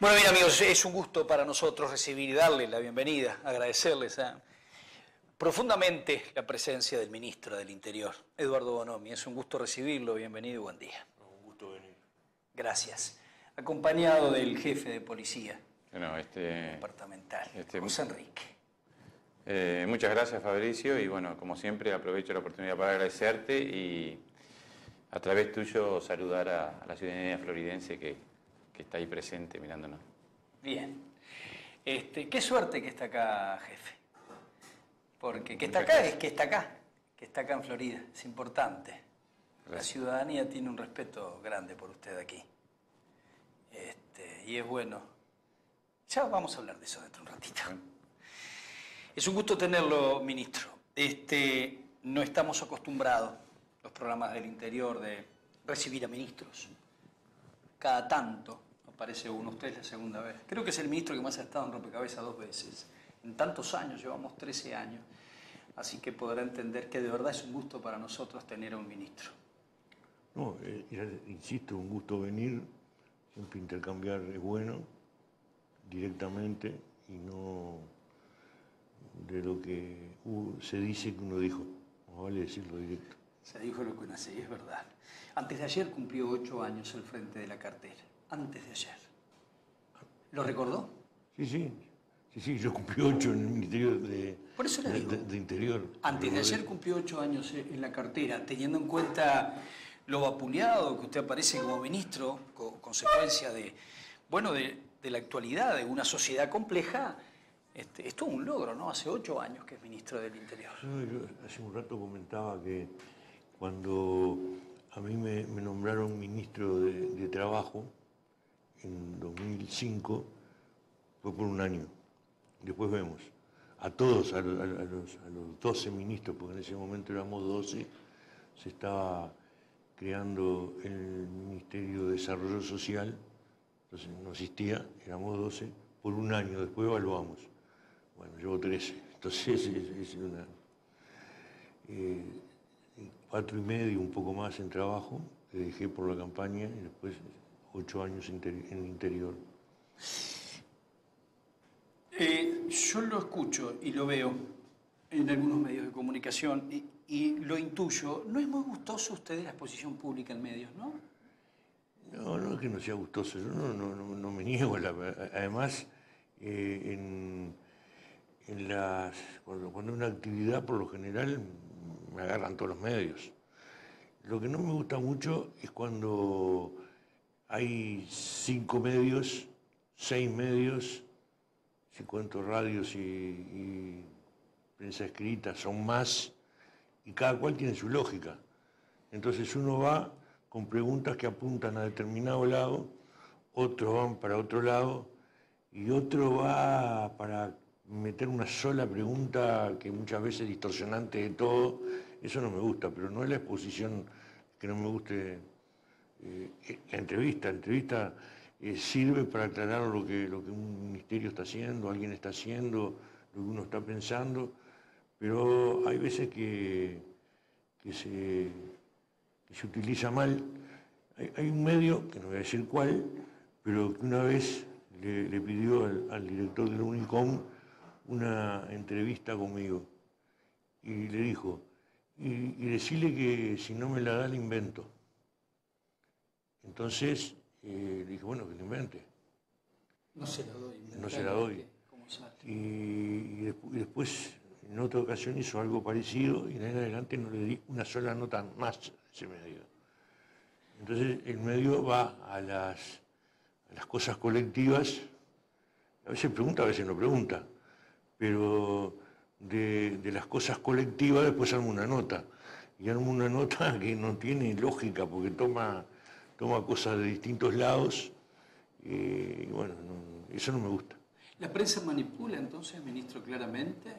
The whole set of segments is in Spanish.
Bueno, bien amigos, es un gusto para nosotros recibir y darle la bienvenida, agradecerles a- profundamente la presencia del ministro del Interior, Eduardo Bonomi. Es un gusto recibirlo, bienvenido y buen día. Un gusto venir. Gracias. Acompañado del jefe de policía Bueno, este, departamental, Este- José Enrique. eh, muchas gracias Fabricio y bueno, como siempre aprovecho la oportunidad para agradecerte y a través tuyo saludar a, a la ciudadanía floridense que, que está ahí presente mirándonos. Bien. Este, qué suerte que está acá, jefe. Porque que está acá es que está acá, que está acá en Florida. Es importante. La ciudadanía tiene un respeto grande por usted aquí. Este, y es bueno. Ya vamos a hablar de eso dentro de un ratito. Es un gusto tenerlo, ministro. Este, no estamos acostumbrados, los programas del interior, de recibir a ministros. Cada tanto aparece uno, usted es la segunda vez. Creo que es el ministro que más ha estado en rompecabezas dos veces. En tantos años, llevamos 13 años. Así que podrá entender que de verdad es un gusto para nosotros tener a un ministro. No, eh, insisto, un gusto venir. Siempre intercambiar es bueno, directamente, y no de lo que uh, se dice que uno dijo. No vale decirlo directo. Se dijo lo que uno hace, y es verdad. Antes de ayer cumplió ocho años al frente de la cartera. Antes de ayer. ¿Lo recordó? Sí, sí. Sí, sí, yo cumplí ocho en el Ministerio de, Por eso le digo. de- de Interior. Antes de ayer cumplió ocho años en la cartera, teniendo en cuenta lo vapuleado que usted aparece como ministro, co- consecuencia de, bueno, de, de la actualidad de una sociedad compleja, este, esto es un logro, ¿no? Hace ocho años que es ministro del Interior. No, yo hace un rato comentaba que cuando a mí me, me nombraron ministro de Trabajo en 2005, fue por un año. Después vemos. A todos, a, lo- a lo- a los, a los 12 ministros, porque en ese momento éramos 12, se estaba creando el Ministerio de Desarrollo Social, entonces no existía, éramos 12, por un año, después evaluamos. Bueno, llevo 13, entonces es, es una... eh, cuatro y medio, un poco más en trabajo, que dejé por la campaña y después ocho años en interior. Eh, yo lo escucho y lo veo en algunos medios de comunicación y, y lo intuyo. ¿No es muy gustoso usted de la exposición pública en medios, no? No, no es que no sea gustoso, yo no, no, no- no me niego. la- además, eh, en, en las, cuando, cuando hay una actividad, por lo general, me agarran todos los medios. Lo que no me gusta mucho es cuando hay cinco medios, seis medios, si cuento radios y, y prensa escrita, son más, y cada cual tiene su lógica. Entonces uno va con preguntas que apuntan a determinado lado, otros van para otro lado y otro va para meter una sola pregunta que muchas veces es distorsionante de todo. Eso no me gusta, pero no es la exposición que no me guste. Eh, la entrevista, la entrevista eh, sirve para aclarar lo que, un ministerio está haciendo, alguien está haciendo, lo que uno está pensando, pero hay veces que, se, utiliza mal. Hay, un medio, que no voy a decir cuál, pero que una vez le, le pidió al, al director del Unicom una entrevista conmigo y le dijo, y, y decirle que si no me la da, la invento. Entonces eh, dije, bueno, que la invente. No se la doy. No se la doy. Y, y despu- y después, en otra ocasión, hizo algo parecido y de ahí en adelante no le di una sola nota más a ese medio. Entonces, el medio va a las, a las cosas colectivas, a veces pregunta, a veces no pregunta, pero de, de las cosas colectivas después arma una nota. Y arma una nota que no tiene lógica porque toma, toma cosas de distintos lados y bueno, no- eso no me gusta. ¿La prensa manipula entonces, ministro, claramente,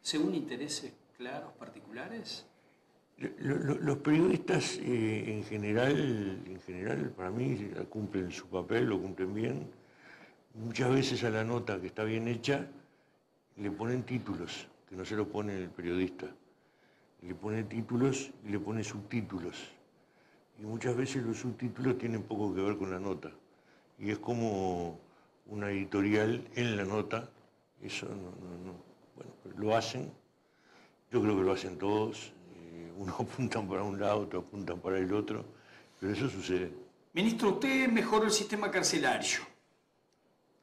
según intereses claros, particulares? Lo- lo- Los periodistas eh, en general, en general, para mí cumplen su papel, lo cumplen bien. Muchas veces a la nota que está bien hecha le ponen títulos, que no se lo pone el periodista. Le pone títulos y le pone subtítulos. Y muchas veces los subtítulos tienen poco que ver con la nota. y es como una editorial en la nota, eso no, bueno, lo hacen, yo creo que lo hacen todos, eh, unos apuntan para un lado, otros apuntan para el otro, pero eso sucede. Ministro, usted mejoró el sistema carcelario.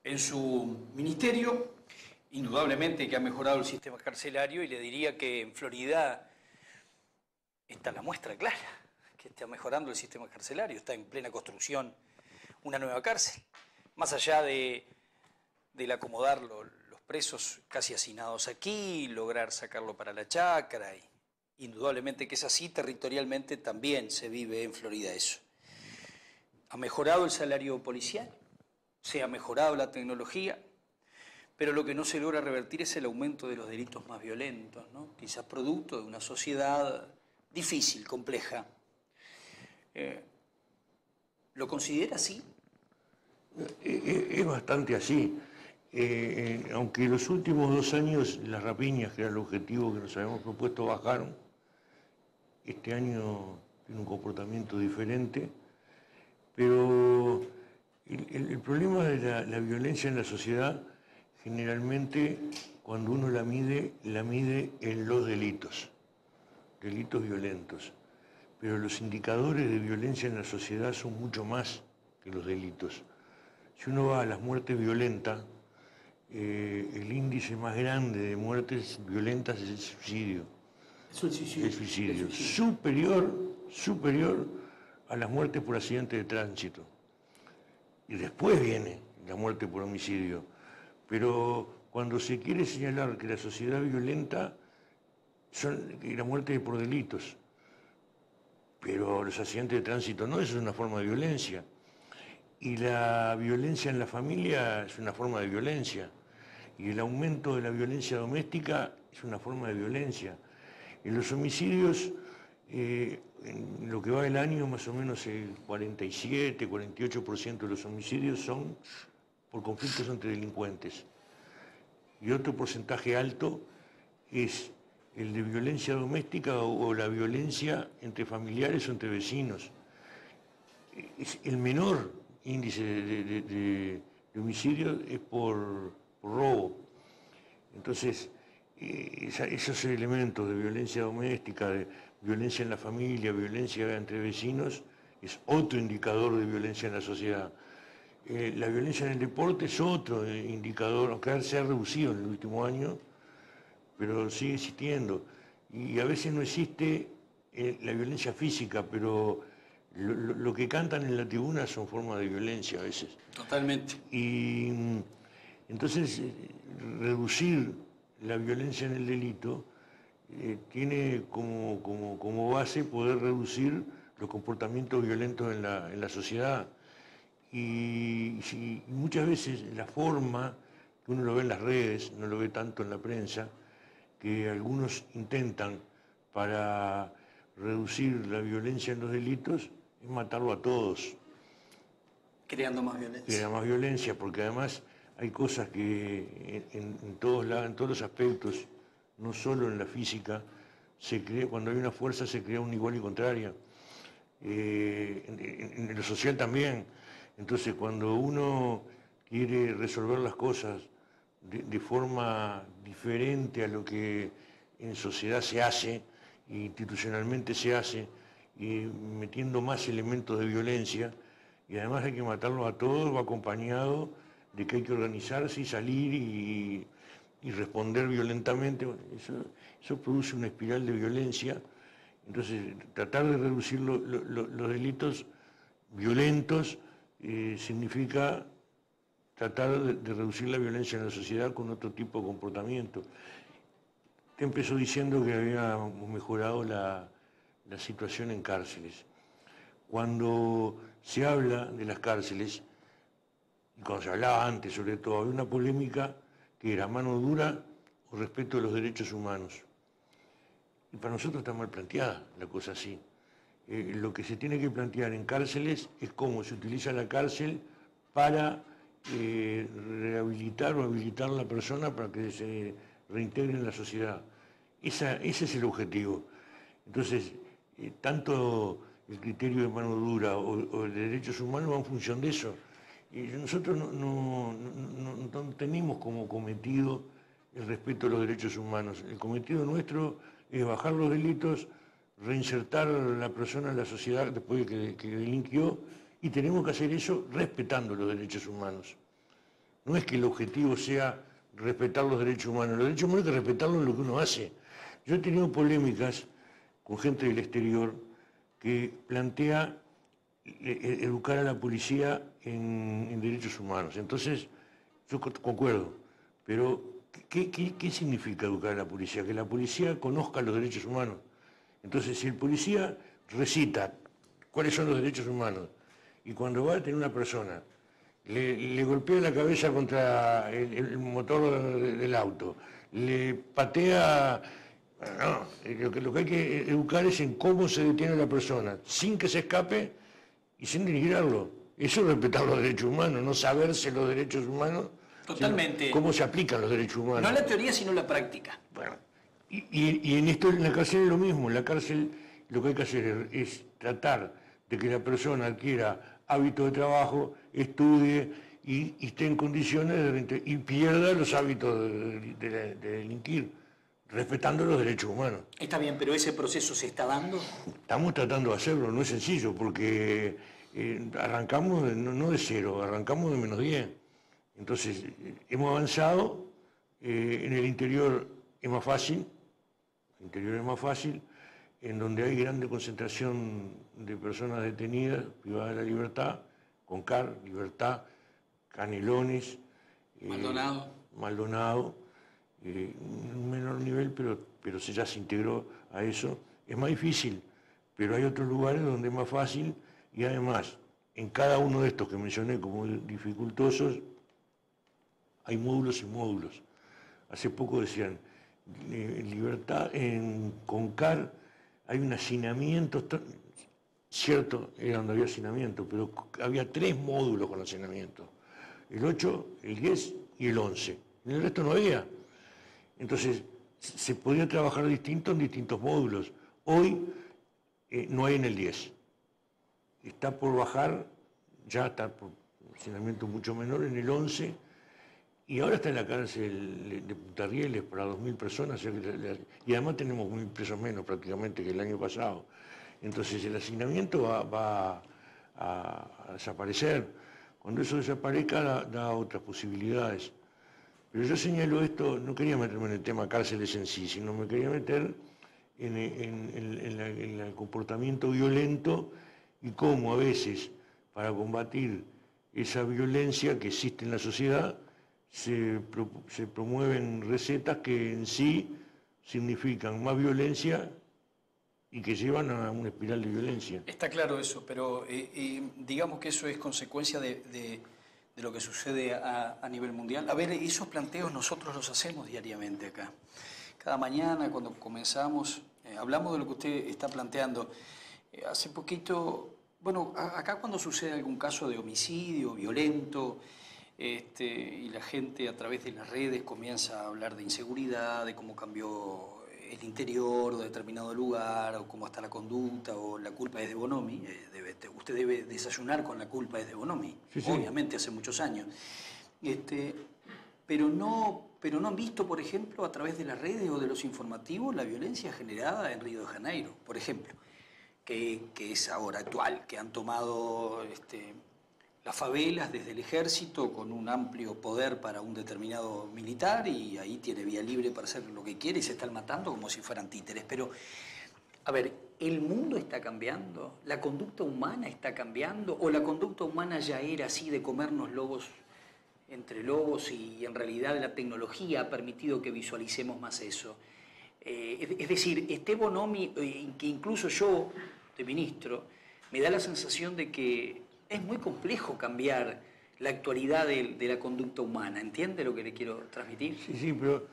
En su ministerio, indudablemente que ha mejorado el sistema carcelario y le diría que en Florida está la muestra clara, que está mejorando el sistema carcelario, está en plena construcción una nueva cárcel. Más allá de, del acomodar los presos casi hacinados aquí, lograr sacarlo para la chacra, y indudablemente que es así, territorialmente también se vive en Florida eso. Ha mejorado el salario policial, se ha mejorado la tecnología, pero lo que no se logra revertir es el aumento de los delitos más violentos, quizás producto de una sociedad difícil, compleja. Eh, ¿Lo considera así? Es bastante así. Eh, aunque los últimos dos años las rapiñas, que era el objetivo que nos habíamos propuesto, bajaron, este año tiene un comportamiento diferente, pero el, problema de la, violencia en la sociedad, generalmente cuando uno la mide, la mide en los delitos, delitos violentos. Pero los indicadores de violencia en la sociedad son mucho más que los delitos. Si uno va a las muertes violentas, eh, el índice más grande de muertes violentas es el suicidio. Es el suicidio. El suicidio. Superior, superior a las muertes por accidente de tránsito. Y después viene la muerte por homicidio. Pero cuando se quiere señalar que la sociedad violenta son la muerte por delitos, pero los accidentes de tránsito no, eso es una forma de violencia. Y la violencia en la familia es una forma de violencia. Y el aumento de la violencia doméstica es una forma de violencia. En los homicidios, eh, en lo que va el año, más o menos el 47, 48% de los homicidios son por conflictos entre delincuentes. Y otro porcentaje alto es el de violencia doméstica o, la violencia entre familiares o entre vecinos. El menor índice de, homicidio es por, robo. Entonces, eh, esos elementos de violencia doméstica, de violencia en la familia, violencia entre vecinos, es otro indicador de violencia en la sociedad. Eh, la violencia en el deporte es otro indicador, aunque se ha reducido en el último año, pero sigue existiendo. Y a veces no existe eh, la violencia física, pero lo, que cantan en la tribuna son formas de violencia a veces. Totalmente. Y mm, entonces eh, reducir la violencia en el delito eh, tiene como, como, base poder reducir los comportamientos violentos en la, sociedad. Y, muchas veces la forma, que uno lo ve en las redes, no lo ve tanto en la prensa, que algunos intentan para reducir la violencia en los delitos, es matarlo a todos. Creando más violencia. Creando más violencia, porque además hay cosas que en, todos, en todos los aspectos, no solo en la física, se crea, cuando hay una fuerza se crea un igual y contraria. Eh, en, lo social también. Entonces, cuando uno quiere resolver las cosas de, forma diferente a lo que en sociedad se hace, institucionalmente se hace, y metiendo más elementos de violencia, y además hay que matarlos a todos, va acompañado de que hay que organizarse y salir y, responder violentamente. Eso, produce una espiral de violencia. Entonces, tratar de reducir los delitos violentos eh, significa tratar de, reducir la violencia en la sociedad con otro tipo de comportamiento. Te empezó diciendo que habíamos mejorado la, situación en cárceles. Cuando se habla de las cárceles, y cuando se hablaba antes sobre todo, había una polémica que era mano dura o respeto de los derechos humanos. Y para nosotros está mal planteada la cosa así. Eh, lo que se tiene que plantear en cárceles es cómo se utiliza la cárcel para eh, rehabilitar o habilitar a la persona para que se reintegre en la sociedad. ese es el objetivo. Entonces, eh, tanto el criterio de mano dura o, de derechos humanos va en función de eso. nosotros no, no, tenemos como cometido el respeto a los derechos humanos. El cometido nuestro es bajar los delitos, reinsertar a la persona en la sociedad después de que, delinquió, y tenemos que hacer eso respetando los derechos humanos. No es que el objetivo sea respetar los derechos humanos, los derechos humanos hay que respetarlos en lo que uno hace. Yo he tenido polémicas con gente del exterior que plantea eh, eh, educar a la policía en, derechos humanos. Entonces, yo concuerdo, pero ¿qué, significa educar a la policía? Que la policía conozca los derechos humanos. Entonces, si el policía recita cuáles son los derechos humanos y cuando va a tener una persona, le, golpea la cabeza contra el, motor del auto, le patea... No, lo que, lo que hay que educar es en cómo se detiene a la persona, sin que se escape y sin denigrarlo. Eso es respetar los derechos humanos, no saberse los derechos humanos. Totalmente. Cómo se aplican los derechos humanos. No la teoría, sino la práctica. Bueno, y, en esto, en la cárcel es lo mismo. En la cárcel lo que hay que hacer es, tratar de que la persona adquiera hábitos de trabajo, estudie y, esté en condiciones de, y pierda los hábitos de delinquir respetando los derechos humanos. Está bien, pero ese proceso se está dando. Estamos tratando de hacerlo, no es sencillo, porque eh, arrancamos no, de cero, arrancamos de menos 10. Entonces, hemos avanzado, eh, en el interior es más fácil, el interior es más fácil, en donde hay grande concentración de personas detenidas, privadas de la libertad, con CAR, libertad, Canelones, eh, Maldonado. Maldonado, en un menor nivel, pero, pero se ya se integró a eso. Es más difícil, pero hay otros lugares donde es más fácil y además, en cada uno de estos que mencioné como dificultosos, hay módulos y módulos. Hace poco decían, en libertad, en CONCAR hay un hacinamiento, cierto, era donde había hacinamiento, pero había tres módulos con hacinamiento, el 8, el 10 y el 11. En el resto no había. Entonces, se podía trabajar distinto en distintos módulos. Hoy eh, no hay en el 10 está por bajar, ya está por funcionamiento mucho menor, en el 11, y ahora está en la cárcel de Putarrieles para 2.000 personas, y además tenemos mil presos menos prácticamente que el año pasado. Entonces el asignamiento va, a, desaparecer. Cuando eso desaparezca da, otras posibilidades. Pero yo señalo esto, no quería meterme en el tema cárceles en sí, sino me quería meter en el comportamiento violento y cómo a veces para combatir esa violencia que existe en la sociedad se, promueven recetas que en sí significan más violencia y que llevan a una espiral de violencia. Está claro eso, pero eh, eh, digamos que eso es consecuencia de, lo que sucede a, nivel mundial. A ver, esos planteos nosotros los hacemos diariamente acá. Cada mañana cuando comenzamos, eh, hablamos de lo que usted está planteando. hace poquito bueno, acá cuando sucede algún caso de homicidio violento, este, y la gente a través de las redes comienza a hablar de inseguridad, de cómo cambió el interior de determinado lugar, o cómo está la conducta, o la culpa es de Bonomi. Eh, usted debe desayunar con la culpa es de Bonomi, obviamente hace muchos años. Este, pero, no, pero no han visto, por ejemplo, a través de las redes o de los informativos, la violencia generada en Río de Janeiro, por ejemplo que, es ahora actual, que han tomado este, las favelas desde el ejército con un amplio poder para un determinado militar y ahí tiene vía libre para hacer lo que quiere y se están matando como si fueran títeres. Pero, a ver, ¿el mundo está cambiando? ¿La conducta humana está cambiando? ¿O la conducta humana ya era así de comernos lobos entre lobos y en realidad la tecnología ha permitido que visualicemos más eso? Eh, es decir, este Bonomi, eh, que incluso yo, de ministro, me da la sensación de que es muy complejo cambiar la actualidad de, la conducta humana. ¿Entiende lo que le quiero transmitir? Sí, sí, pero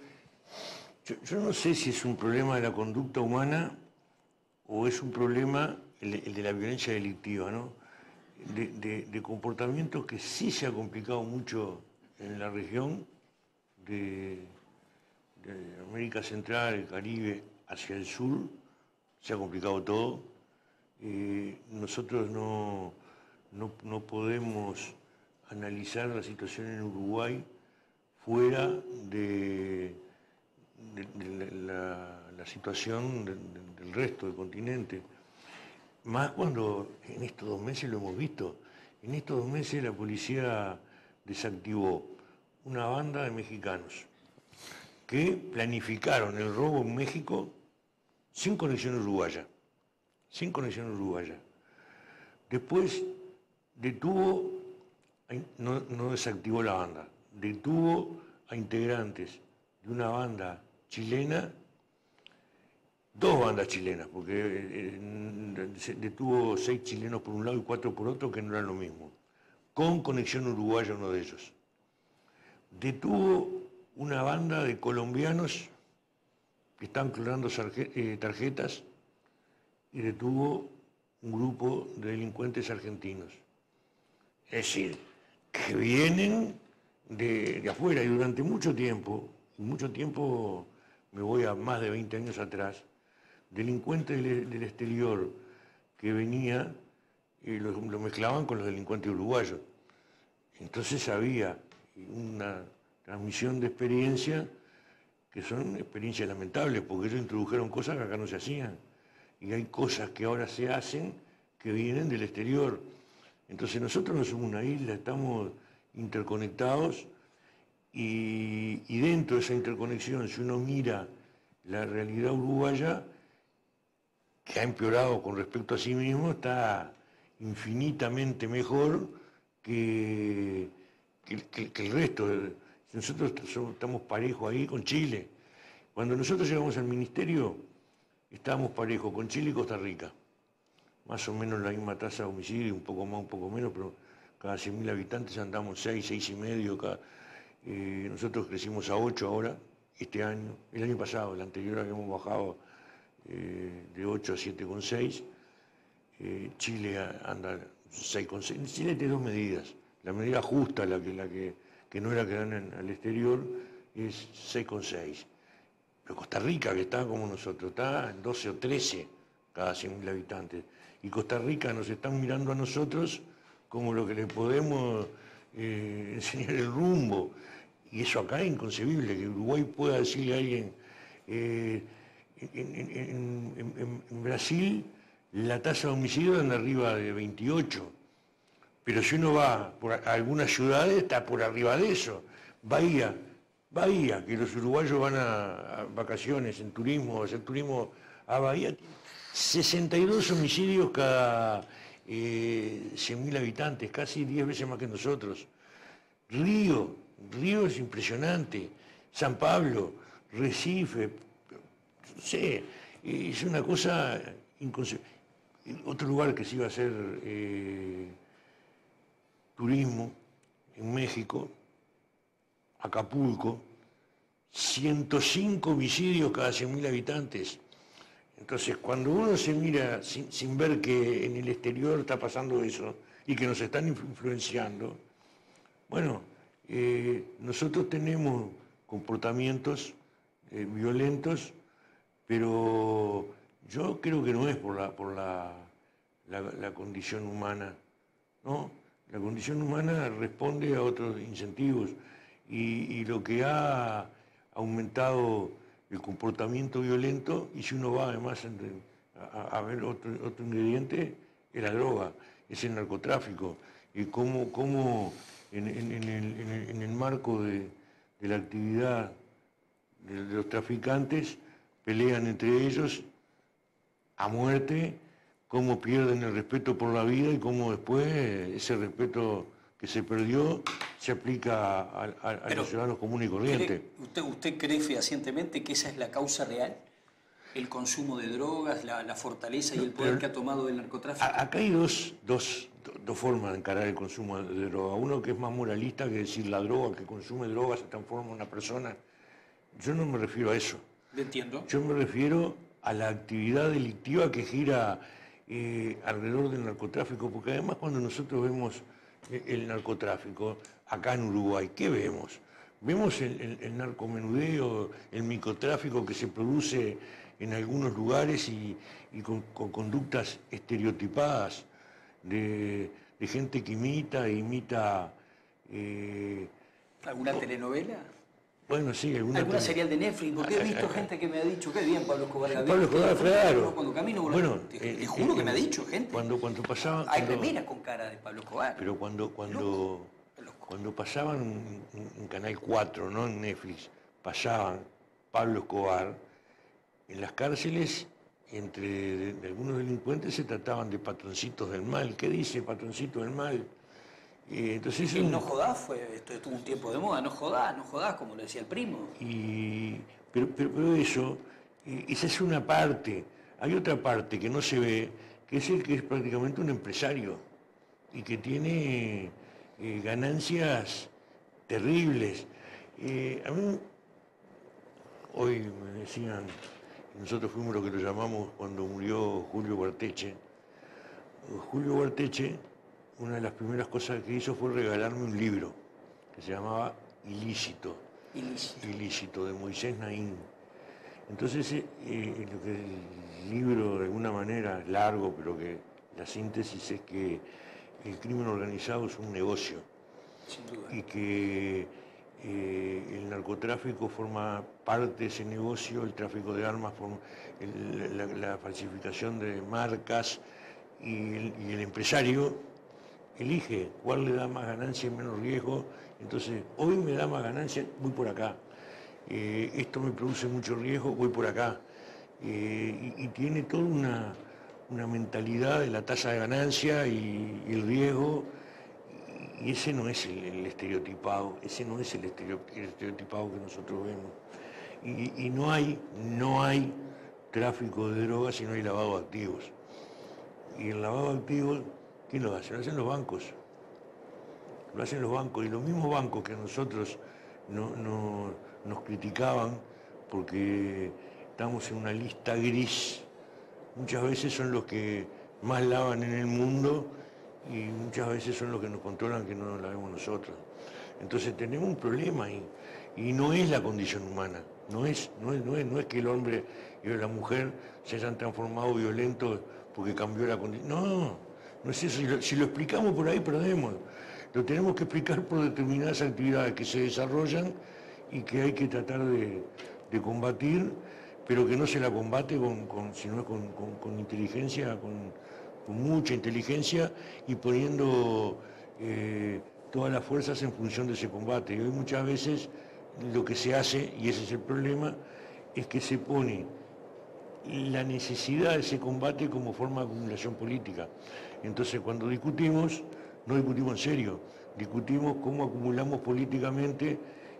yo, no sé si es un problema de la conducta humana o es un problema el, de la violencia delictiva, ¿no? De, comportamientos que sí se ha complicado mucho en la región de América Central, el Caribe, hacia el sur, se ha complicado todo. nosotros no, no, podemos analizar la situación en Uruguay fuera de, la, situación del resto del continente. Más cuando en estos dos meses lo hemos visto. En estos dos meses la policía desactivó una banda de mexicanos que planificaron el robo en México sin conexión uruguaya. Sin conexión uruguaya. Después detuvo, no, no desactivó la banda, detuvo a integrantes de una banda chilena, dos bandas chilenas, porque eh, detuvo seis chilenos por un lado y cuatro por otro, que no eran lo mismo, con conexión uruguaya uno de ellos. Detuvo una banda de colombianos que estaban clonando eh, tarjetas y detuvo un grupo de delincuentes argentinos. Es decir, que vienen de, afuera y durante mucho tiempo, mucho tiempo me voy a más de 20 años atrás, delincuentes del, exterior que venía y lo, lo, mezclaban con los delincuentes uruguayos. Entonces había una transmisión de experiencia que son experiencias lamentables, porque ellos introdujeron cosas que acá no se hacían. Y hay cosas que ahora se hacen que vienen del exterior. Entonces nosotros no somos una isla, estamos interconectados y, dentro de esa interconexión, si uno mira la realidad uruguaya, que ha empeorado con respecto a sí mismo, está infinitamente mejor que, el resto. Nosotros estamos parejos ahí con Chile. Cuando nosotros llegamos al ministerio, estábamos parejos con Chile y Costa Rica. Más o menos la misma tasa de homicidio, un poco más, un poco menos, pero cada 100.000 habitantes andamos 6, 6 y medio. Eh, nosotros crecimos a 8 ahora, este año, el año pasado, el anterior habíamos bajado eh, de 8 a 7,6. Eh, Chile anda 6,6. Chile tiene dos medidas. La medida justa, la que, la que, que no era que dan al exterior, es 6,6. Pero Costa Rica, que está como nosotros, está en 12 o 13 cada 100.000 habitantes. Y Costa Rica nos están mirando a nosotros como lo que le podemos eh, enseñar el rumbo. Y eso acá es inconcebible, que Uruguay pueda decirle a alguien, eh, en, Brasil la tasa de homicidio anda arriba de 28, pero si uno va por algunas ciudades está por arriba de eso. Bahía, Bahía, que los uruguayos van a, vacaciones, en turismo, a hacer turismo a Bahía, 62 homicidios cada eh, 100.000 habitantes, casi 10 veces más que nosotros. Río, Río es impresionante. San Pablo, Recife, no sé, es una cosa inconcebible. Otro lugar que se iba a hacer eh, turismo en México, Acapulco, 105 homicidios cada 100.000 habitantes. Entonces, cuando uno se mira sin, ver que en el exterior está pasando eso y que nos están influenciando, bueno, eh, nosotros tenemos comportamientos eh, violentos, pero yo creo que no es por la, por la, condición humana, ¿no? La condición humana responde a otros incentivos y lo que ha aumentado el comportamiento violento y si uno va además a, ver otro, ingrediente, es la droga, es el narcotráfico. Y cómo, cómo en, el, marco de, la actividad de, los traficantes pelean entre ellos a muerte, cómo pierden el respeto por la vida y cómo después ese respeto que se perdió se aplica a, los ciudadanos comunes y corrientes. Usted, ¿Usted cree fehacientemente que esa es la causa real? ¿El consumo de drogas, la, fortaleza y el poder que ha tomado el narcotráfico? Acá hay dos, formas de encarar el consumo de droga. Uno que es más moralista, que decir la droga, que consume drogas se transforma en una persona. Yo no me refiero a eso. entiendo? Yo me refiero a la actividad delictiva que gira eh, alrededor del narcotráfico, porque además cuando nosotros vemos el narcotráfico acá en Uruguay? ¿Qué vemos? Vemos el, narcomenudeo, el microtráfico que se produce en algunos lugares y, con, conductas estereotipadas de, gente que imita e imita Eh, ¿Alguna telenovela? Bueno, sí, alguna. ¿Alguna serial de Netflix? Porque he visto gente que me ha dicho, qué bien Pablo Escobar Pablo Escobar, claro. Cuando camino, bueno, te, juro que me ha dicho gente. Cuando, cuando pasaban... Hay remeras con cara de Pablo Escobar. Pero cuando, cuando, cuando pasaban en, Canal 4, no en Netflix, pasaban Pablo Escobar, en las cárceles, entre algunos delincuentes se trataban de patroncitos del mal. ¿Qué dice patroncito del mal? Eh, entonces el no jodás fue, esto estuvo un tiempo de moda, no jodás, no jodás, como le decía el primo. Y, pero, pero, eso, eh, esa es una parte. Hay otra parte que no se ve, que es el que es prácticamente un empresario y que tiene eh, ganancias terribles. a mí, hoy me decían, nosotros fuimos lo que lo llamamos cuando murió Julio Guarteche. Julio Guarteche una de las primeras cosas que hizo fue regalarme un libro que se llamaba Ilícito. Ilícito. de Moisés Naín. Entonces, eh, eh, el libro de alguna manera es largo, pero que la síntesis es que el crimen organizado es un negocio. Y que eh, el narcotráfico forma parte de ese negocio, el tráfico de armas, la, falsificación de marcas y el empresario elige cuál le da más ganancia y menos riesgo. Entonces, hoy me da más ganancia, voy por acá. Eh, esto me produce mucho riesgo, voy por acá. Eh, y, tiene toda una, mentalidad de la tasa de ganancia y, el riesgo. Y ese no es el, estereotipado, ese no es el, estereotipado que nosotros vemos. Y, no hay, no hay tráfico de drogas si no hay lavado de activos. Y el lavado de activos ¿Quién lo hace? Lo hacen los bancos. Lo hacen los bancos. Y los mismos bancos que nosotros nos criticaban porque estamos en una lista gris, muchas veces son los que más lavan en el mundo y muchas veces son los que nos controlan que no nos lavemos nosotros. Entonces tenemos un problema ahí. Y no es la condición humana. No no no es, no es que el hombre y la mujer se hayan transformado violentos porque cambió la condición. No, no si lo, si lo explicamos por ahí, perdemos. Lo tenemos que explicar por determinadas actividades que se desarrollan y que hay que tratar de, combatir, pero que no se la combate con, sino con, inteligencia, con, mucha inteligencia y poniendo eh, todas las fuerzas en función de ese combate. Y hoy muchas veces lo que se hace, y ese es el problema, es que se pone la necesidad de ese combate como forma de acumulación política. Entonces cuando discutimos, no discutimos en serio, discutimos cómo acumulamos políticamente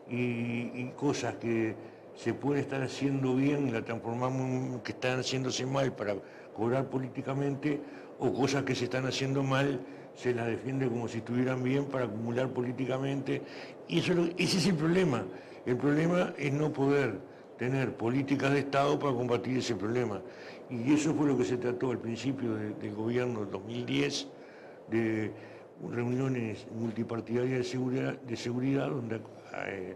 y, cosas que se pueden estar haciendo bien, la transformamos que están haciéndose mal para cobrar políticamente, o cosas que se están haciendo mal se las defiende como si estuvieran bien para acumular políticamente. Y eso, ese es el problema. El problema es no poder tener políticas de Estado para combatir ese problema. Y eso fue lo que se trató al principio del gobierno 2010, de reuniones multipartidarias de seguridad, de seguridad donde eh,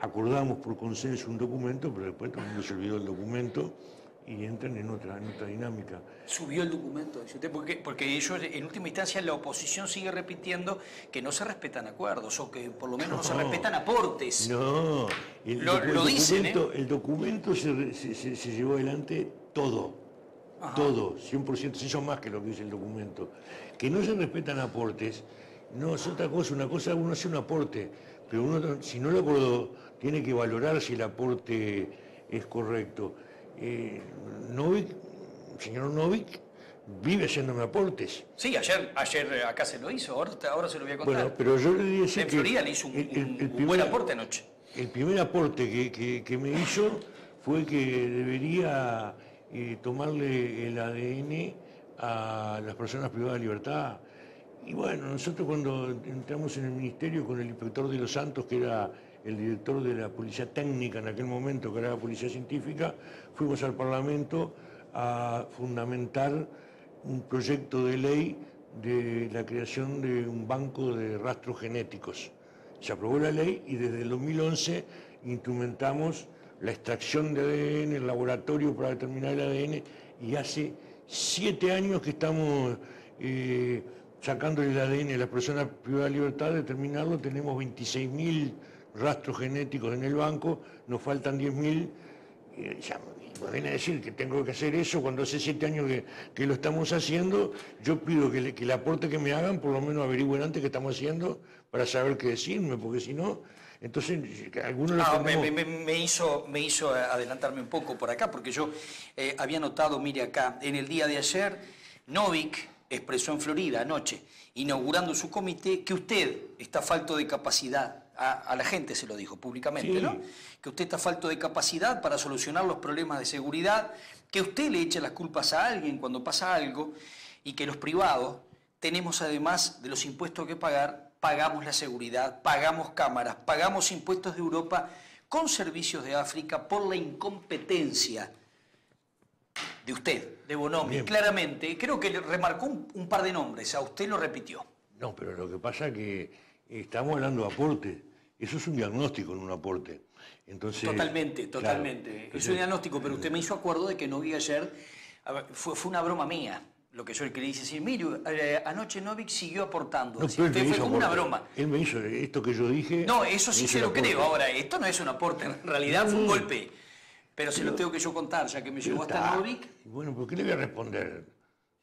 acordamos por consenso un documento, pero después todo el mundo se olvidó el documento y entran en otra, otra dinámica. Subió el documento, porque, porque ellos, en última instancia, la oposición sigue repitiendo que no se respetan acuerdos o que por lo menos no, se respetan aportes. No, el, lo, dicen, documento, ¿eh? el documento se, llevó adelante todo, todo, 100%, se hizo más que lo que dice el documento. Que no se respetan aportes, no es otra cosa, una cosa uno hace un aporte, pero uno, si no lo acordó, tiene que valorar si el aporte es correcto. Eh, Novik, señor Novik, vive haciéndome aportes. Sí, ayer, ayer eh, acá se lo hizo, ahora, se lo voy a contar. Bueno, pero yo le dije En Florida le hizo un, el, buen aporte anoche. El primer aporte que, me hizo fue que debería eh, tomarle el ADN a las personas privadas de libertad. Y bueno, nosotros cuando entramos en el ministerio con el inspector de los Santos, que era el director de la Policía Técnica en aquel momento, que era la Policía Científica, fuimos al Parlamento a fundamentar un proyecto de ley de la creación de un banco de rastros genéticos. Se aprobó la ley y desde el 2011 instrumentamos la extracción de ADN, el laboratorio para determinar el ADN y hace siete años que estamos eh, sacándole el ADN a las personas privadas de libertad, determinarlo, tenemos 26.000 rastros genéticos en el banco, nos faltan 10.000, y ya me viene a decir que tengo que hacer eso cuando hace siete años que, lo estamos haciendo, yo pido que, que el aporte que me hagan, por lo menos averigüen antes qué estamos haciendo para saber qué decirme, porque si no, entonces, algunos ah, me, hizo, me hizo adelantarme un poco por acá, porque yo eh, había notado, mire acá, en el día de ayer, Novik expresó en Florida anoche, inaugurando su comité, que usted está falto de capacidad, a, la gente se lo dijo públicamente, ¿no? Que usted está falto de capacidad para solucionar los problemas de seguridad, que usted le echa las culpas a alguien cuando pasa algo y que los privados tenemos además de los impuestos que pagar pagamos la seguridad, pagamos cámaras, pagamos impuestos de Europa con servicios de África por la incompetencia de usted, de Bonomi. Claramente, creo que remarcó un, par de nombres, a usted lo repitió. No, pero lo que pasa es que estamos hablando de aporte. Eso es un diagnóstico en un aporte. Entonces, totalmente, totalmente. es un diagnóstico, pero usted me hizo acuerdo de que no vi ayer, fue, fue una broma mía lo que yo le hice decir, mire, eh, anoche Novik siguió aportando. No, fue como una broma. Él me hizo esto que yo dije. No, eso sí se lo creo. Ahora, esto no es un aporte, en realidad fue un golpe. Pero se lo tengo que yo contar, ya que me llevó hasta Novik. Bueno, ¿por qué le voy a responder?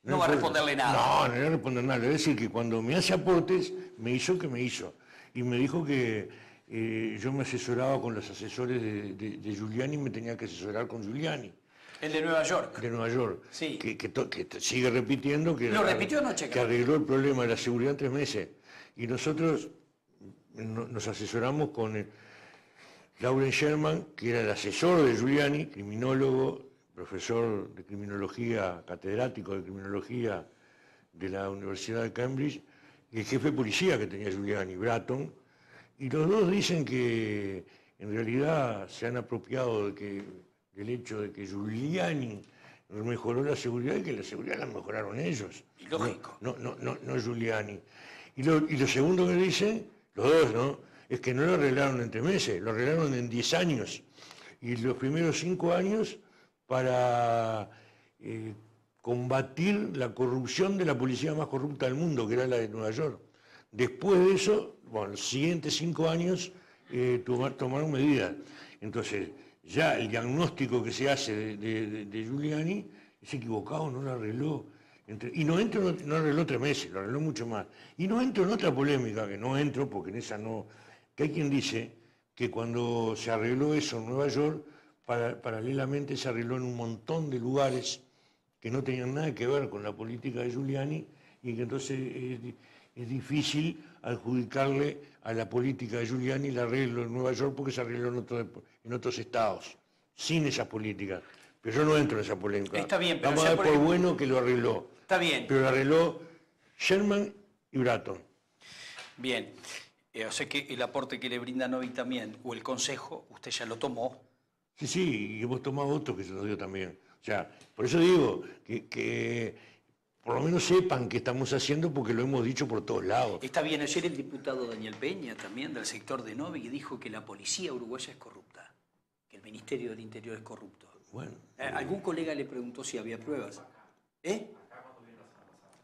No, va a responderle nada. No, no le voy a responder nada. Le voy a decir que cuando me hace aportes, me hizo que me hizo. Y me dijo que eh, yo me asesoraba con los asesores de, de Giuliani y me tenía que asesorar con Giuliani. El de Nueva York. De Nueva York. Sí. Que, sigue repitiendo que, Lo repitió anoche, que arregló el problema de la seguridad en tres meses. Y nosotros nos asesoramos con el, Lauren Sherman, que era el asesor de Giuliani, criminólogo, profesor de criminología, catedrático de criminología de la Universidad de Cambridge, y el jefe de policía que tenía Giuliani, Bratton, y los dos dicen que en realidad se han apropiado de que el hecho de que Giuliani mejoró la seguridad y que la seguridad la mejoraron ellos. Lógico. No, no, no, no Giuliani. Y lo, y lo segundo que dicen, los dos, ¿no? Es que no lo arreglaron en tres meses, lo arreglaron en diez años. Y los primeros cinco años para eh, combatir la corrupción de la policía más corrupta del mundo, que era la de Nueva York. Después de eso, bueno, los siguientes cinco años eh, tomaron medidas. Entonces, ya el diagnóstico que se hace de, Giuliani es equivocado, no lo arregló. y no entro, no, arregló tres meses, lo arregló mucho más. Y no entro en otra polémica, que no entro porque en esa no... Que hay quien dice que cuando se arregló eso en Nueva York, paralelamente se arregló en un montón de lugares que no tenían nada que ver con la política de Giuliani y que entonces es, difícil adjudicarle a la política de Giuliani el arreglo en Nueva York porque se arregló en otro, en otros estados, sin esas políticas. Pero yo no entro en esa polémica. Está bien, pero Vamos a dar por, bueno que lo arregló. Está bien. Pero lo arregló Sherman y Bratton. Bien. Eh, o sea que el aporte que le brinda Novi también, o el consejo, usted ya lo tomó. Sí, sí, y hemos tomado otro que se lo dio también. O sea, por eso digo que, que por lo menos sepan qué estamos haciendo porque lo hemos dicho por todos lados. Está bien, ayer el diputado Daniel Peña, también del sector de Novi, dijo que la policía uruguaya es corrupta, que el Ministerio del Interior es corrupto. Bueno. Eh, ¿Algún colega le preguntó si había pruebas? ¿Eh?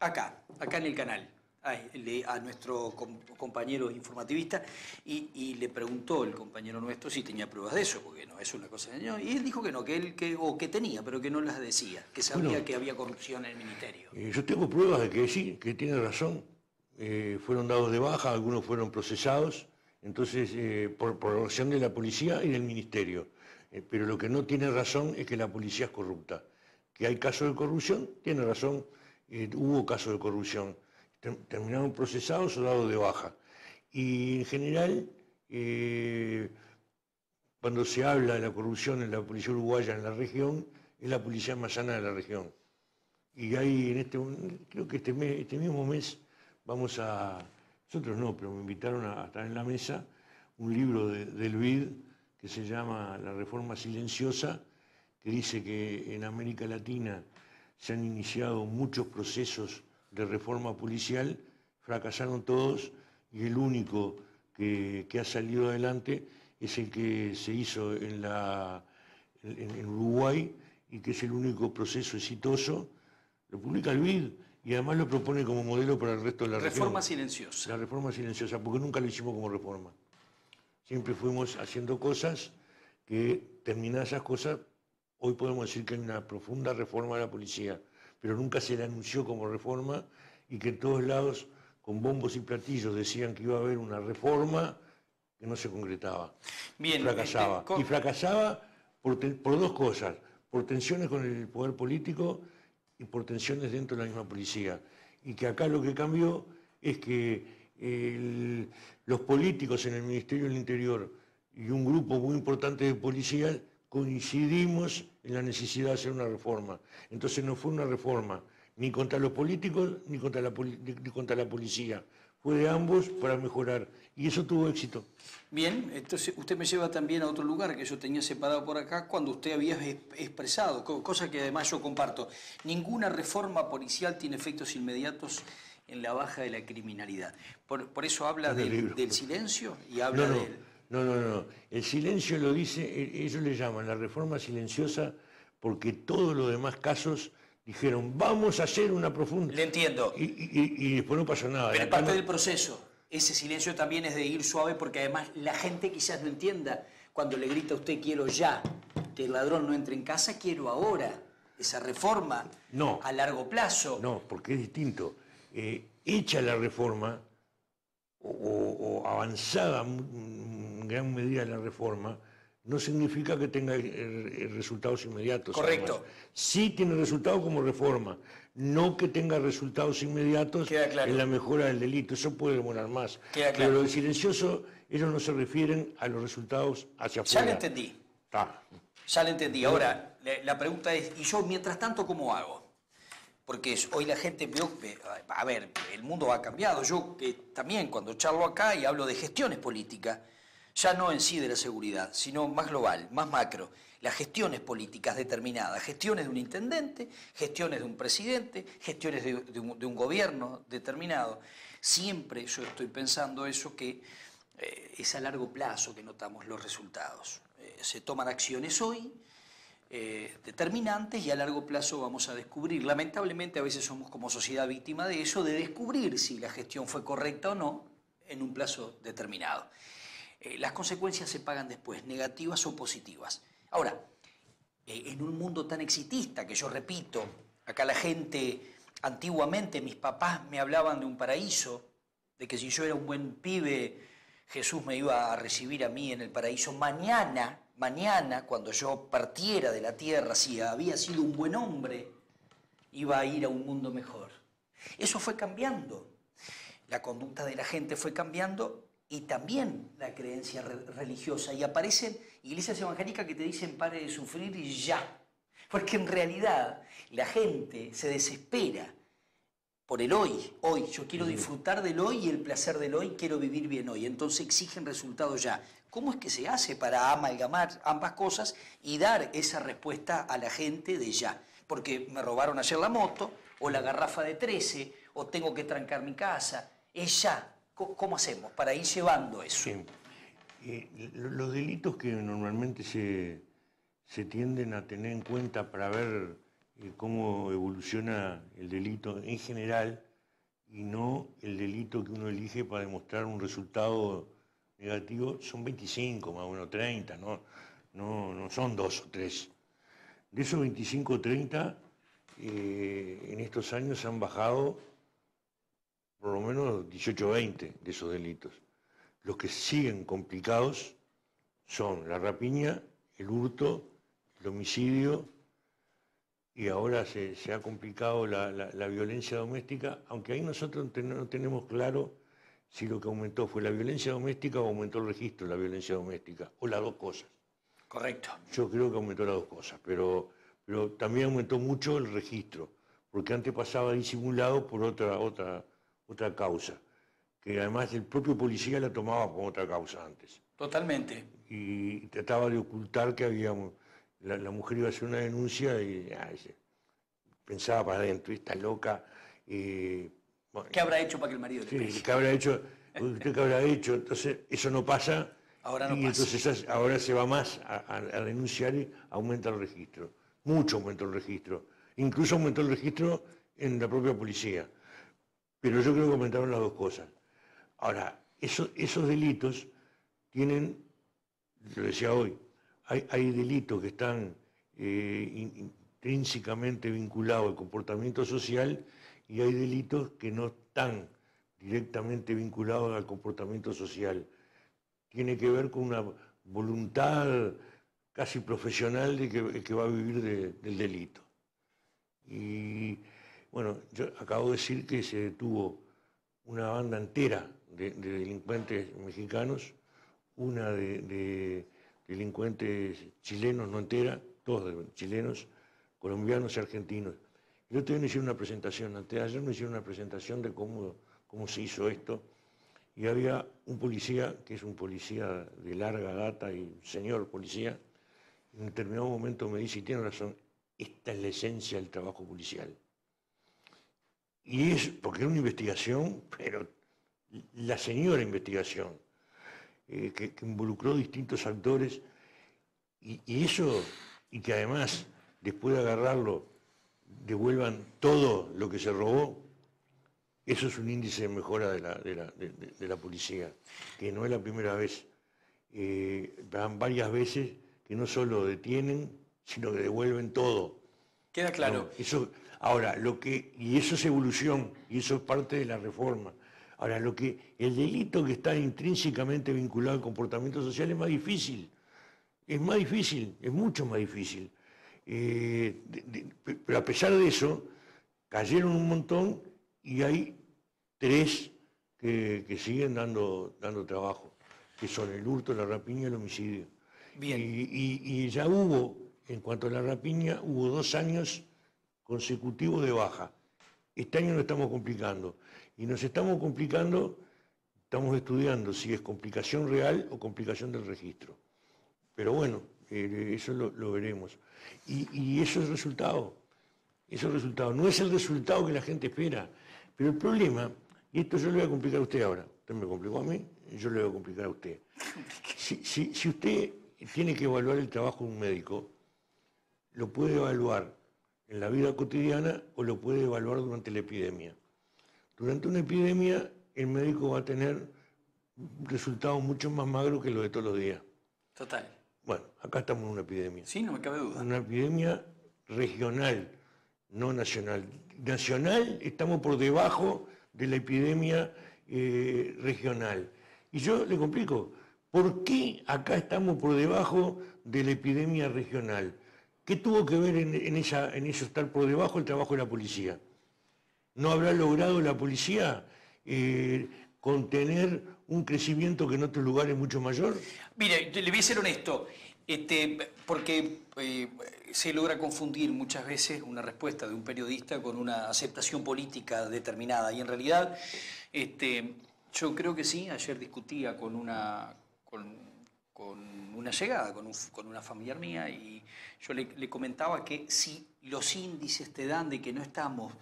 Acá, acá en el canal a nuestro compañero informativista y, le preguntó el compañero nuestro si tenía pruebas de eso, porque no es una cosa de Y él dijo que no, que él que, o que tenía, pero que no las decía, que sabía que había corrupción en el ministerio. Eh, yo tengo pruebas de que sí, que tiene razón. Eh, fueron dados de baja, algunos fueron procesados, entonces eh, por, por acción de la policía y del ministerio. pero lo que no tiene razón es que la policía es corrupta. Que hay casos de corrupción, tiene razón, hubo casos de corrupción terminaron procesados o dados de baja. Y en general, eh, cuando se habla de la corrupción en la policía uruguaya en la región, es la policía más sana de la región. Y hay en este, creo que este, este mismo mes vamos a, nosotros no, pero me invitaron a, estar en la mesa, un libro de, del BID que se llama La Reforma Silenciosa, que dice que en América Latina se han iniciado muchos procesos de reforma policial, fracasaron todos y el único que, ha salido adelante es el que se hizo en, la, en, Uruguay y que es el único proceso exitoso. Lo publica el BID y además lo propone como modelo para el resto de la Reforma región. silenciosa. La reforma silenciosa, porque nunca lo hicimos como reforma. Siempre fuimos haciendo cosas que, terminadas esas cosas, hoy podemos decir que hay una profunda reforma de la policía, pero nunca se le anunció como reforma y que en todos lados, con bombos y platillos, decían que iba a haber una reforma que no se concretaba. Bien, fracasaba. este, co- Y fracasaba por, te- por dos cosas, por tensiones con el poder político y por tensiones dentro de la misma policía. Y que acá lo que cambió es que el- los políticos en el Ministerio del Interior y un grupo muy importante de policías coincidimos en la necesidad de hacer una reforma. Entonces no fue una reforma ni contra los políticos ni contra la, ni contra la policía. Fue de ambos para mejorar. Y eso tuvo éxito. Bien, entonces usted me lleva también a otro lugar que yo tenía separado por acá cuando usted había es- expresado, co- cosa que además yo comparto. Ninguna reforma policial tiene efectos inmediatos en la baja de la criminalidad. Por, por eso habla del, silencio y habla No, no, del... no, no, no. El silencio lo dice, e- ellos le llaman la reforma silenciosa porque todos los demás casos dijeron, vamos a hacer una profunda... Le entiendo. Y, y- y después no pasó nada. Pero es parte no- del proceso. Ese silencio también es de ir suave porque además la gente quizás no entienda cuando le grita a usted quiero ya, que el ladrón no entre en casa, quiero ahora. Esa reforma No. a largo plazo. No, porque es distinto. Eh, hecha la reforma, o, o- o avanzada en gran medida la reforma, no significa que tenga eh, eh, resultados inmediatos. Correcto. además. Sí tiene resultados como reforma, no que tenga resultados inmediatos Queda claro. en la mejora del delito. Eso puede demorar más. Queda Pero claro. lo del silencioso, ellos no se refieren a los resultados hacia Ya afuera. lo entendí. Está. Ya lo entendí. Ahora, la, pregunta es, ¿y yo mientras tanto cómo hago? Porque hoy la gente vio, ve- a ver, el mundo ha cambiado. Yo que también cuando charlo acá y hablo de gestiones políticas, ya no en sí de la seguridad, sino más global, más macro, las gestiones políticas determinadas, gestiones de un intendente, gestiones de un presidente, gestiones de, un gobierno determinado. Siempre yo estoy pensando eso que eh, es a largo plazo que notamos los resultados. Eh, se toman acciones hoy, eh, determinantes y a largo plazo vamos a descubrir. Lamentablemente a veces somos como sociedad víctima de eso, de descubrir si la gestión fue correcta o no en un plazo determinado. Eh, las consecuencias se pagan después, negativas o positivas. Ahora, eh, en un mundo tan exitista que yo repito, acá la gente, antiguamente mis papás me hablaban de un paraíso, de que si yo era un buen pibe, Jesús me iba a recibir a mí en el paraíso. Mañana, mañana, cuando yo partiera de la tierra, si había sido un buen hombre, iba a ir a un mundo mejor. Eso fue cambiando. La conducta de la gente fue cambiando y también la creencia re- religiosa. Y aparecen iglesias evangélicas que te dicen pare de sufrir y ya. Porque en realidad la gente se desespera por el hoy. Hoy, yo quiero disfrutar del hoy y el placer del hoy, quiero vivir bien hoy. Entonces exigen resultados ya. ¿Cómo es que se hace para amalgamar ambas cosas y dar esa respuesta a la gente de ya? Porque me robaron ayer la moto, o la garrafa de 13, o tengo que trancar mi casa. Es ya. ¿Cómo hacemos para ir llevando eso? Sí. Eh, lo- los delitos que normalmente se, se tienden a tener en cuenta para ver eh, cómo evoluciona el delito en general y no el delito que uno elige para demostrar un resultado negativo son 25, más o menos 30, no, no, no son dos o tres. De esos 25 o 30, eh, en estos años han bajado por lo menos 18 o 20 de esos delitos. Los que siguen complicados son la rapiña, el hurto, el homicidio y ahora se, se ha complicado la, la- la violencia doméstica, aunque ahí nosotros no tenemos claro si lo que aumentó fue la violencia doméstica o aumentó el registro de la violencia doméstica, o las dos cosas. Correcto. Yo creo que aumentó las dos cosas, pero, pero también aumentó mucho el registro, porque antes pasaba disimulado por otra, otra, otra causa, que además el propio policía la tomaba como otra causa antes. Totalmente. Y trataba de ocultar que había, la, la mujer iba a hacer una denuncia y ay, se- pensaba para adentro, está loca. eh, bueno, ¿Qué habrá hecho para que el marido Sí? ¿qué habrá hecho? ¿Usted qué habrá hecho? Entonces, eso no pasa. Ahora no y pasa. entonces es- ahora se va más a, a- a denunciar y aumenta el registro. Mucho aumentó el registro. Incluso aumentó el registro en la propia policía. Pero yo creo que aumentaron las dos cosas. Ahora, esos delitos tienen, lo decía hoy, hay, delitos que están eh, intrínsecamente vinculados al comportamiento social y hay delitos que no están directamente vinculados al comportamiento social. Tiene que ver con una voluntad casi profesional de que, va a vivir del delito. Y bueno, yo acabo de decir que se detuvo una banda entera de, delincuentes mexicanos, una de, delincuentes chilenos, no entera, todos chilenos, colombianos y argentinos. Yo día hicieron una presentación, antes de ayer me hicieron una presentación de cómo, cómo se hizo esto, y había un policía, que es un policía de larga data y señor policía, en determinado momento me dice, y tiene razón, esta es la esencia del trabajo policial. Y es, porque era una investigación, pero la señora investigación, eh, que, involucró distintos actores, y, eso, y que además, después de agarrarlo, devuelvan todo lo que se robó, eso es un índice de mejora de la, policía, que no es la primera vez. Eh, van varias veces que no solo detienen, sino que devuelven todo. Queda claro. eso, ahora, lo que, y eso es evolución, y eso es parte de la reforma. Ahora, lo que, el delito que está intrínsecamente vinculado al comportamiento social es más difícil. Es más difícil, es mucho más difícil. Eh, pero a pesar de eso, cayeron un montón y hay tres que, siguen dando, dando trabajo, que son el hurto, la rapiña y el homicidio. Y, ya hubo, en cuanto a la rapiña, hubo dos años consecutivos de baja. Este año nos estamos complicando. Y nos estamos complicando, estamos estudiando si es complicación real o complicación del registro. Pero bueno, eh, eso lo, veremos. Y, eso es el resultado. Eso es el resultado. No es el resultado que la gente espera. Pero el problema, y esto yo le voy a complicar a usted ahora, usted me complicó a mí, yo le voy a complicar a usted. si usted tiene que evaluar el trabajo de un médico, lo puede evaluar en la vida cotidiana o lo puede evaluar durante la epidemia. Durante una epidemia, el médico va a tener resultados mucho más magros que los de todos los días. Total. Bueno, acá estamos en una epidemia. Sí, no me cabe duda. Una epidemia regional, no nacional. Nacional estamos por debajo de la epidemia eh, regional. Y yo le complico, ¿Por qué acá estamos por debajo de la epidemia regional? ¿Qué tuvo que ver en, eso estar por debajo el trabajo de la policía? ¿No habrá logrado la policía eh, contener un crecimiento que en otros lugares es mucho mayor? Mire, le voy a ser honesto, este, porque eh, se logra confundir muchas veces una respuesta de un periodista con una aceptación política determinada. Y en realidad, este, yo creo que sí, ayer discutía con una, una llegada, con, una familiar mía, y yo le, comentaba que si los índices te dan de que no estamos,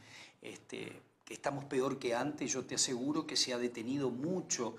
este, que estamos peor que antes, yo te aseguro que se ha detenido mucho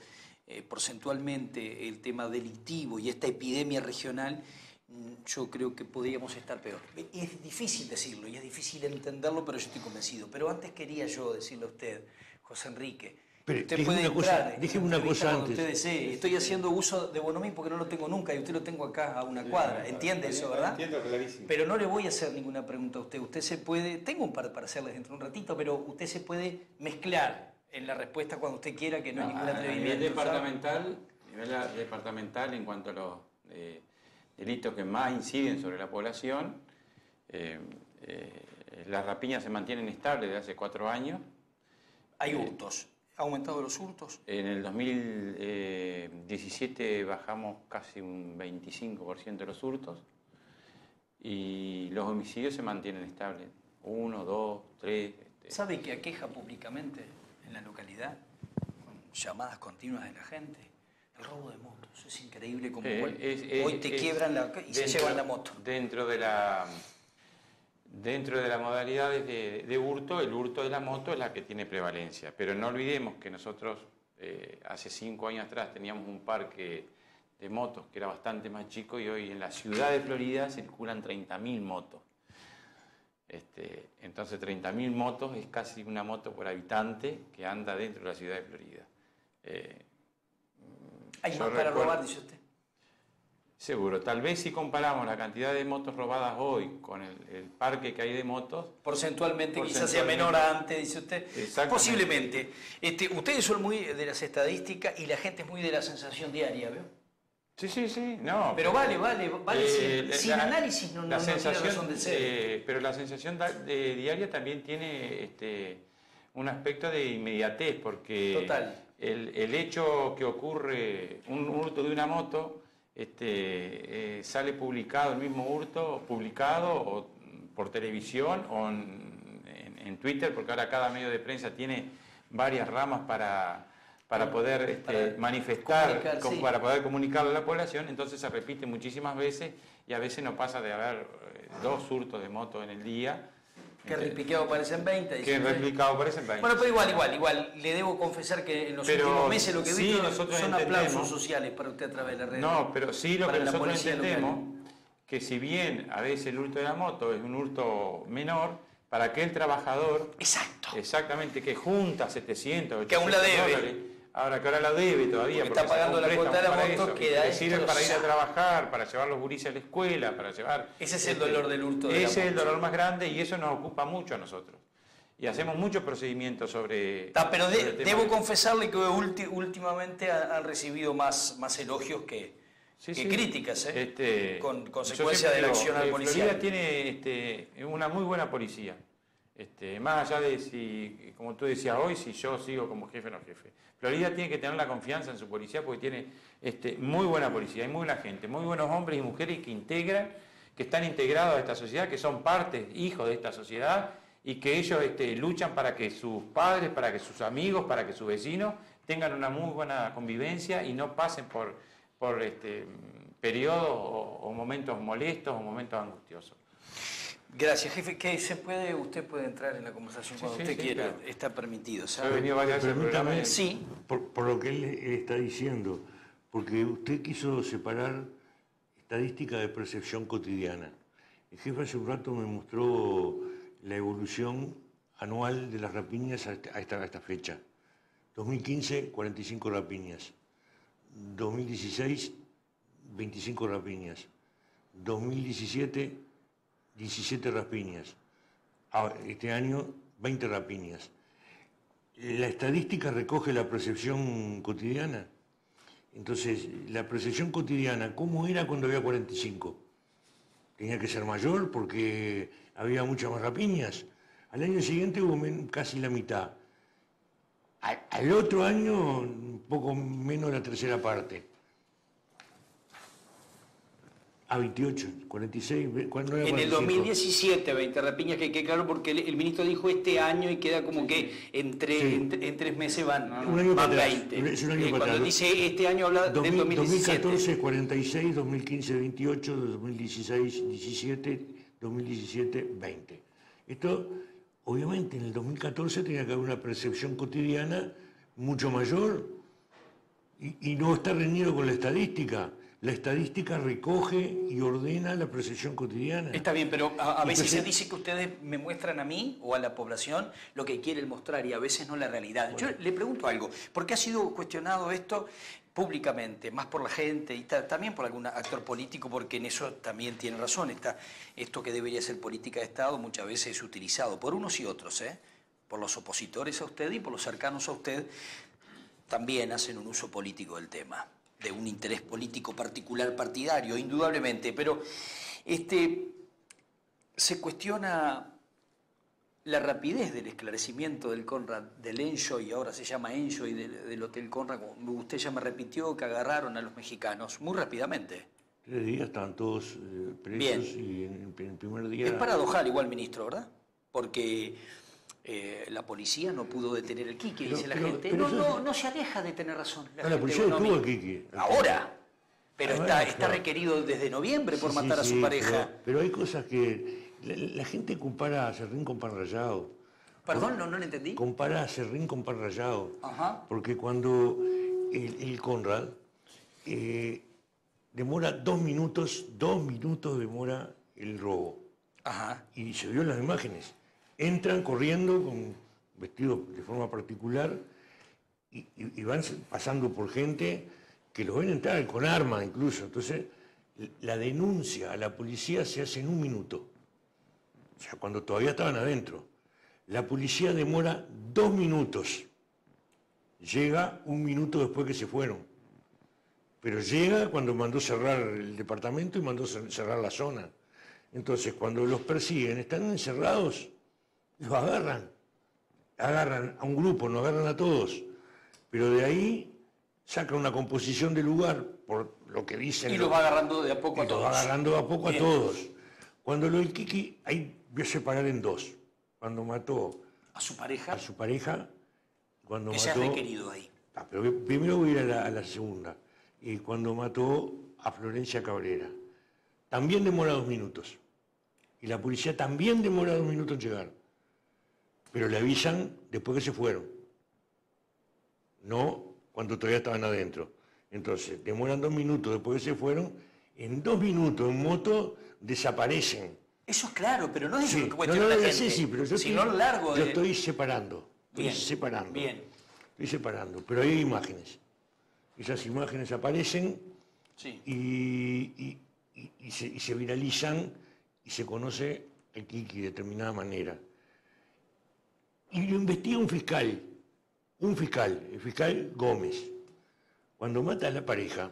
eh, porcentualmente el tema delictivo y esta epidemia regional, mm, yo creo que podríamos estar peor. Es difícil decirlo y es difícil entenderlo, pero yo estoy convencido. Pero antes quería yo decirle a usted, José Enrique, pero usted puede una cosa, déjeme una cosa antes. Estoy haciendo uso de Bonomín porque no lo tengo nunca y usted lo tengo acá a una cuadra. ¿Entiende eso, verdad? Entiendo clarísimo. Pero no le voy a hacer ninguna pregunta a usted. Usted se puede, tengo un par para hacerles dentro de un ratito, pero usted se puede mezclar en la respuesta cuando usted quiera, que no, es ningún atrevimiento. A nivel departamental, nivel departamental, en cuanto a los eh, delitos que más inciden sobre la población, eh, eh, las rapiñas se mantienen estables desde hace cuatro años. Hay hurtos. ¿Ha aumentado los hurtos? En el 2017 bajamos casi un 25% de los hurtos y los homicidios se mantienen estables. Uno, dos, tres. Este. ¿Sabe qué aqueja públicamente en la localidad? Con llamadas continuas de la gente. El robo de motos. Es increíble como hoy te quiebran la, y se llevan la moto. Dentro de la Dentro de las modalidades de, hurto, el hurto de la moto es la que tiene prevalencia, pero no olvidemos que nosotros eh, hace cinco años atrás teníamos un parque de motos que era bastante más chico y hoy en la ciudad de Florida circulan 30.000 motos. Este, entonces 30.000 motos es casi una moto por habitante que anda dentro de la ciudad de Florida. Eh, Hay más para recuerdo- robar, dice usted. Seguro, tal vez si comparamos la cantidad de motos robadas hoy con el, el parque que hay de motos, Porcentualmente, quizás sea menor a antes, dice usted. Posiblemente. Este, ustedes son muy de las estadísticas y la gente es muy de la sensación diaria, ¿veo? sí, sí, sí, no. Pero vale, vale, vale. Eh, sin la- sin la- análisis no, la no sensación, razón de ser. eh, pero la sensación da- de diaria también tiene este, un aspecto de inmediatez, porque Total. El, el hecho que ocurre, un hurto de una moto, este, eh, sale publicado, el mismo hurto, publicado o por televisión o en, en- en Twitter, porque ahora cada medio de prensa tiene varias ramas para, para poder este, Para manifestar, sí. para poder comunicarlo a la población, entonces se repite muchísimas veces y a veces no pasa de haber eh, dos hurtos de moto en el día. Que repliqueado parecen 20. dice que replicado parecen 20. Bueno, pero igual, igual, igual. Le debo confesar que en los Pero últimos meses lo que he sí, visto nosotros son aplausos entendemos. sociales para usted a través de las redes. No, pero sí lo que la nosotros policía local. entendemos, que si bien a veces el hurto de la moto es un hurto menor, para aquel trabajador, Exacto. exactamente, que junta 700, Que aún la 800 debe. dólares, ahora que ahora la debe todavía, Porque está sacó pagando la cuota de la moto, eso, que le sirve para ir a trabajar, para llevar los gurises a la escuela, para llevar... Ese es el dolor del hurto de la Ese es el dolor más grande y eso nos ocupa mucho a nosotros. Y hacemos muchos procedimientos sobre... Está, pero de- sobre el tema debo de- confesarle que ulti- últimamente han, han recibido más, más elogios que, Sí, que sí. críticas, ¿eh? Este, con consecuencia de la acción al eh, policial. Florida tiene este, una muy buena policía. Este, más allá de si, como tú decías hoy, si yo sigo como jefe o no jefe. Florida tiene que tener la confianza en su policía porque tiene este, muy buena policía, hay muy buena gente, muy buenos hombres y mujeres que integran, que están integrados a esta sociedad, que son parte, hijos de esta sociedad y que ellos este, luchan para que sus padres, para que sus amigos, para que sus vecinos tengan una muy buena convivencia y no pasen por, este, periodos o, o momentos molestos o momentos angustiosos. Gracias, jefe. Que se puede, usted puede entrar en la conversación Sí, cuando sí, usted sí, quiera. claro. Está permitido, ¿sabe? venido varias Permítame. Sí. Por, por lo que él, él está diciendo, porque usted quiso separar estadística de percepción cotidiana. El jefe hace un rato me mostró la evolución anual de las rapiñas a esta- a esta fecha. 2015, 45 rapiñas. 2016, 25 rapiñas. 2017, 17 rapiñas. Este año, 20 rapiñas. La estadística recoge la percepción cotidiana. Entonces, la percepción cotidiana, ¿cómo era cuando había 45? Tenía que ser mayor porque había muchas más rapiñas. Al año siguiente hubo casi la mitad. Al, otro año, un poco menos la tercera parte. A 28, 46, ve- ¿cuándo era En el 45? 2017, 20 rapiñas, que quede claro, porque el, el ministro dijo este año y queda como que entre, Sí. en, en tres meses van, Un año van para atrás, 20. es un año Eh, para cuando atrás. dice este año habla del 2000 2017. 2014 46, 2015 28, 2016 17, 2017 20. Esto, obviamente, en el 2014 tenía que haber una percepción cotidiana mucho mayor y, y no está reñido con la estadística. La estadística recoge y ordena la percepción cotidiana. Está bien, pero a, veces se dice que ustedes me muestran a mí o a la población lo que quieren mostrar y a veces no la realidad. Yo le pregunto algo, ¿por qué ha sido cuestionado esto públicamente, más por la gente y ta- también por algún actor político, porque en eso también tiene razón, está, esto que debería ser política de Estado muchas veces es utilizado por unos y otros, ¿eh? por los opositores a usted y por los cercanos a usted, también hacen un uso político del tema, de un interés político particular partidario, indudablemente, pero este, se cuestiona la rapidez del esclarecimiento del Conrad, del Enjoy, ahora se llama Enjoy, del, del Hotel Conrad, como usted ya me repitió, que agarraron a los mexicanos muy rápidamente. Tres días estaban todos eh, presos Bien. y en, en el primer día... Es paradojal igual, ministro, ¿verdad? Porque eh, la policía no pudo detener el Quique, Pero- dice la pero- gente. pero No, no, no se aleja de tener razón. Ah, la policía detuvo a Quique. Ahora. Pero Ah, está, bueno, está claro. requerido desde noviembre por Sí, matar sí, a su pareja. Pero, hay cosas que... La, la gente compara a Serrín con pan rallado. Perdón, no, no le entendí. Compara a Serrín con pan rallado. Ajá. Porque cuando el, el Conrad eh, demora dos minutos, dos minutos demora el robo. Ajá. y se vio en las imágenes. Entran corriendo con vestidos de forma particular y, van pasando por gente que los ven entrar con armas incluso. Entonces, la denuncia a la policía se hace en un minuto. O sea, cuando todavía estaban adentro. La policía demora dos minutos. Llega un minuto después que se fueron. Pero llega cuando mandó cerrar el departamento y mandó cer- cerrar la zona. Entonces, cuando los persiguen, están encerrados, los agarran. Agarran a un grupo, no agarran a todos. Pero de ahí sacan una composición del lugar, por lo que dicen. Y lo va agarrando de a poco a todos. va agarrando a poco Bien. a todos. Cuando lo del Kiki, ahí a separar en dos. Cuando mató A su pareja, a su pareja, cuando ha mató... requerido ahí. Ah, pero primero voy a ir a la, a la segunda. Y cuando mató a Florencia Cabrera. También demora dos minutos. Y la policía también demora dos minutos en llegar. Pero le avisan después que se fueron. No cuando todavía estaban adentro. Entonces, demoran dos minutos después que se fueron. En dos minutos en moto desaparecen. Eso es claro, pero no es Sí, lo que no, no, la gente, sí, sí, pero yo estoy, largo yo estoy separando. Estoy Bien, separando. bien. Estoy separando. Pero hay imágenes. Esas imágenes aparecen Sí. y, y- y- y se, y se viralizan y se conoce el Kiki de determinada manera. Y lo investiga un fiscal, un fiscal, el fiscal Gómez. Cuando mata a la pareja,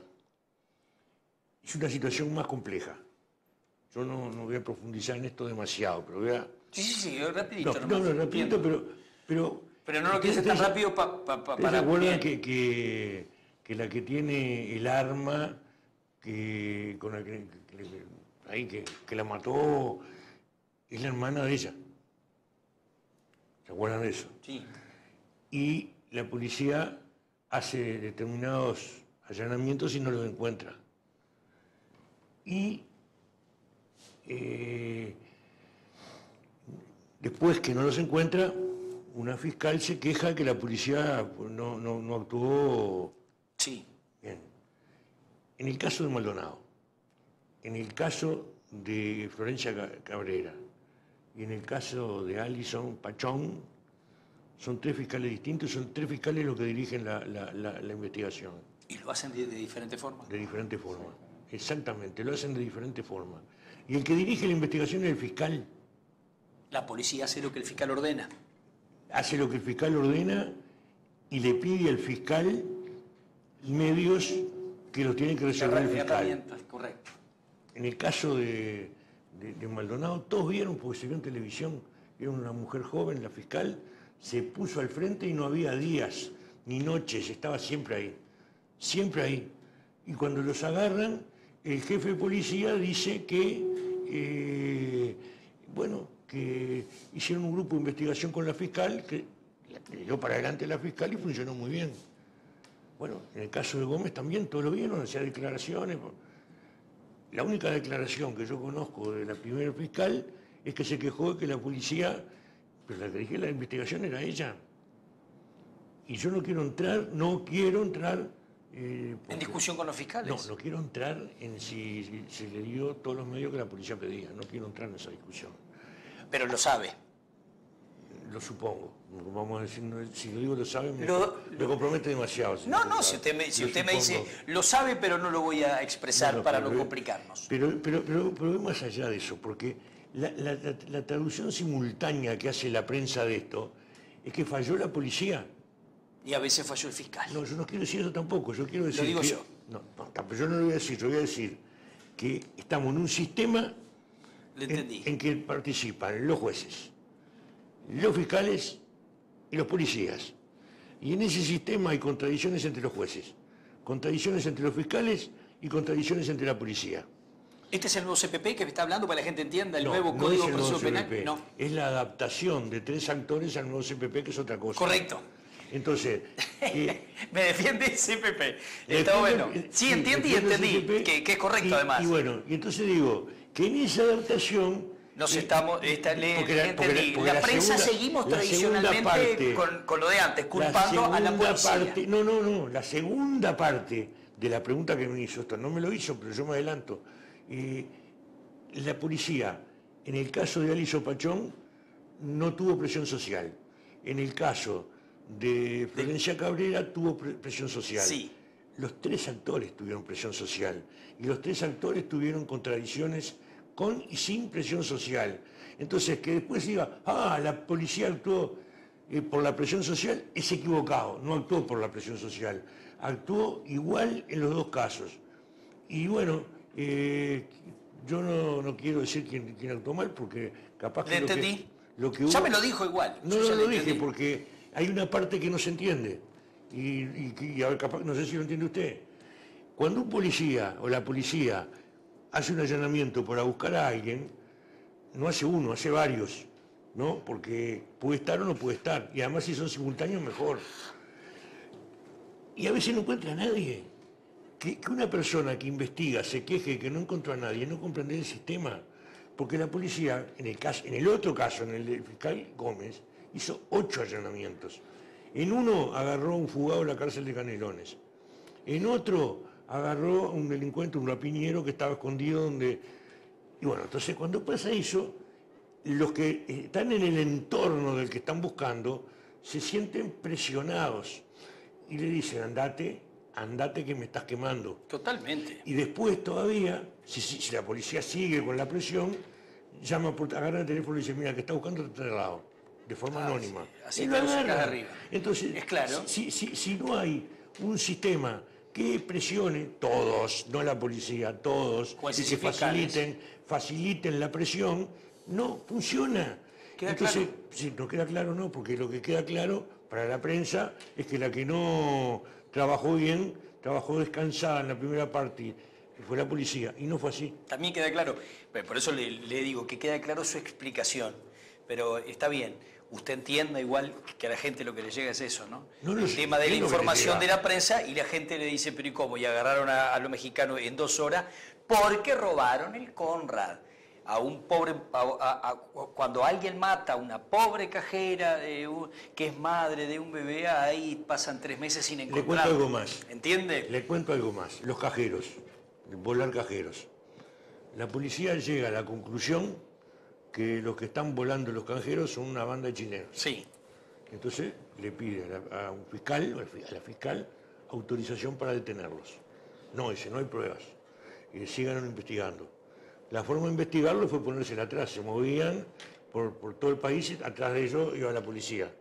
es una situación más compleja. Yo no, no voy a profundizar en esto demasiado, pero voy a... Sí, sí, sí, rapidito. No, no, no, rapidito, pero, pero... Pero no lo quieres tan rápido pa- pa- pa- ¿Ustedes para... se que, que- que la que tiene el arma que, con la que, que le- ahí que, que la mató es la hermana de ella? ¿Se acuerdan de eso? Sí. Y la policía hace determinados allanamientos y no los encuentra. Y eh, después que no los encuentra, una fiscal se queja que la policía pues, no, no- no actuó Sí. bien. En el caso de Maldonado, en el caso de Florencia Ca- Cabrera y en el caso de Alison Pachón, son tres fiscales distintos, son tres fiscales los que dirigen la, la- la- la investigación, Y lo hacen de, de diferentes formas. de diferente forma. Exactamente, lo hacen de diferente forma. Y el que dirige la investigación es el fiscal. La policía hace lo que el fiscal ordena. hace lo que el fiscal ordena y le pide al fiscal medios que los tiene que resolver el fiscal. Correcto. En el caso de, de- Maldonado, todos vieron, porque se vio en televisión, era una mujer joven, la fiscal, se puso al frente y no había días ni noches, estaba siempre ahí, siempre ahí. Y cuando los agarran, el jefe de policía dice que, eh, bueno, que hicieron un grupo de investigación con la fiscal, que que dio para adelante la fiscal y funcionó muy bien. Bueno, en el caso de Gómez también, todos lo vieron, hacía declaraciones. La única declaración que yo conozco de la primera fiscal es que se quejó de que la policía, pero la que dije la investigación era ella. Y yo no quiero entrar, no quiero entrar... eh, En discusión con los fiscales. No, no quiero entrar en si, si se le dio todos los medios que la policía pedía. No quiero entrar en esa discusión. Pero lo sabe. Lo supongo. Vamos a decir, si lo digo lo sabe, me, Lo- me compromete demasiado. No, no, si usted me, si Lo usted me dice, lo sabe, pero no lo voy a expresar No, no, para no complicarnos. Pero, pero, pero, pero más allá de eso, porque la, la- la- la traducción simultánea que hace la prensa de esto es que falló la policía. Y a veces falló el fiscal. No, yo no quiero decir eso tampoco. Yo quiero decir digo que- yo. No, no, yo no lo voy a decir. Yo voy a decir que estamos en un sistema en, en que participan los jueces, los fiscales y los policías. Y en ese sistema hay contradicciones entre los jueces, contradicciones entre los fiscales y contradicciones entre la policía. ¿Este es el nuevo CPP que me está hablando para que la gente entienda el No, nuevo no Código nuevo Procesal Penal? CPP, No. Es la adaptación de tres actores al nuevo CPP, que es otra cosa. Correcto. Entonces, eh, Me defiende el CPP. Está bueno. Sí, entendí y entendí. CPP, Que, que es correcto y- además. Y bueno, y entonces digo que en esa adaptación... Nos estamos, esta- le- porque la- porque entendí. la- porque la, prensa segunda- seguimos la tradicionalmente parte- con, con lo de antes, la culpando a la policía. parte- no, no, no, la segunda parte de la pregunta que me hizo esto, no me lo hizo, pero yo me adelanto. Eh, la policía En el caso de Aliso Pachón, no tuvo presión social. En el caso de Florencia Cabrera, tuvo pre- presión social. Sí. Los tres actores tuvieron presión social. Y los tres actores tuvieron contradicciones con y sin presión social. Entonces, que después diga, ah, la policía actuó eh, por la presión social, es equivocado, no actuó por la presión social. Actuó igual en los dos casos. Y bueno, eh, yo no, no quiero decir quién, quién actuó mal, porque capaz que ¿Le lo que, entendí? lo que Ya me lo dijo igual. no, no lo dije porque hay una parte que no se entiende. Y, y, y a ver, capaz, no sé si lo entiende usted. Cuando un policía o la policía hace un allanamiento para buscar a alguien, no hace uno, hace varios, ¿no? Porque puede estar o no puede estar. Y además si son simultáneos, mejor. Y a veces no encuentra a nadie. Que, una persona que investiga se queje que no encontró a nadie, no comprende el sistema. Porque la policía, en el, caso, en el otro caso, en el del fiscal Gómez, hizo ocho allanamientos. En uno agarró a un fugado de la cárcel de Canelones. En otro agarró a un delincuente, un rapiñero que estaba escondido donde... Y bueno, entonces cuando pasa eso, los que están en el entorno del que están buscando se sienten presionados y le dicen, andate, andate que me estás quemando. Totalmente. Y después todavía, si, si- si la policía sigue con la presión, llama por, agarra el teléfono y dice, mira, que está buscando otro lado, de forma Ah, anónima. sí, así Y te lo sacas agarran. arriba. Entonces, Es claro. si, si- si no hay un sistema que presione, todos, no la policía, todos, que fiscales. faciliten, faciliten la presión, no funciona. Queda Entonces, claro. sí, no queda claro, no, porque lo que queda claro para la prensa es que la que no trabajó bien, trabajó descansada en la primera parte, fue la policía, y no fue así. También queda claro, pero por eso le, le digo que queda claro su explicación, pero está bien. Usted entienda igual que a la gente lo que le llega es eso, ¿no? No, el tema de la le información de la prensa y la gente le dice, pero ¿y cómo? Y agarraron a, a los mexicanos en dos horas porque robaron el Conrad. A un pobre, a- a- a- cuando alguien mata a una pobre cajera de un- que es madre de un bebé, ahí pasan tres meses sin cuento encontrarlo. algo más. ¿Entiende? Le cuento algo más, los cajeros, volar cajeros. La policía llega a la conclusión que los que están volando los cajeros son una banda de chilenos. Sí. Entonces le pide a, la- a un fiscal, a la fiscal, autorización para detenerlos. No, dice, no hay pruebas. Y sigan investigando. La forma de investigarlo fue ponerse atrás, se movían por, por todo el país y atrás de ellos iba la policía.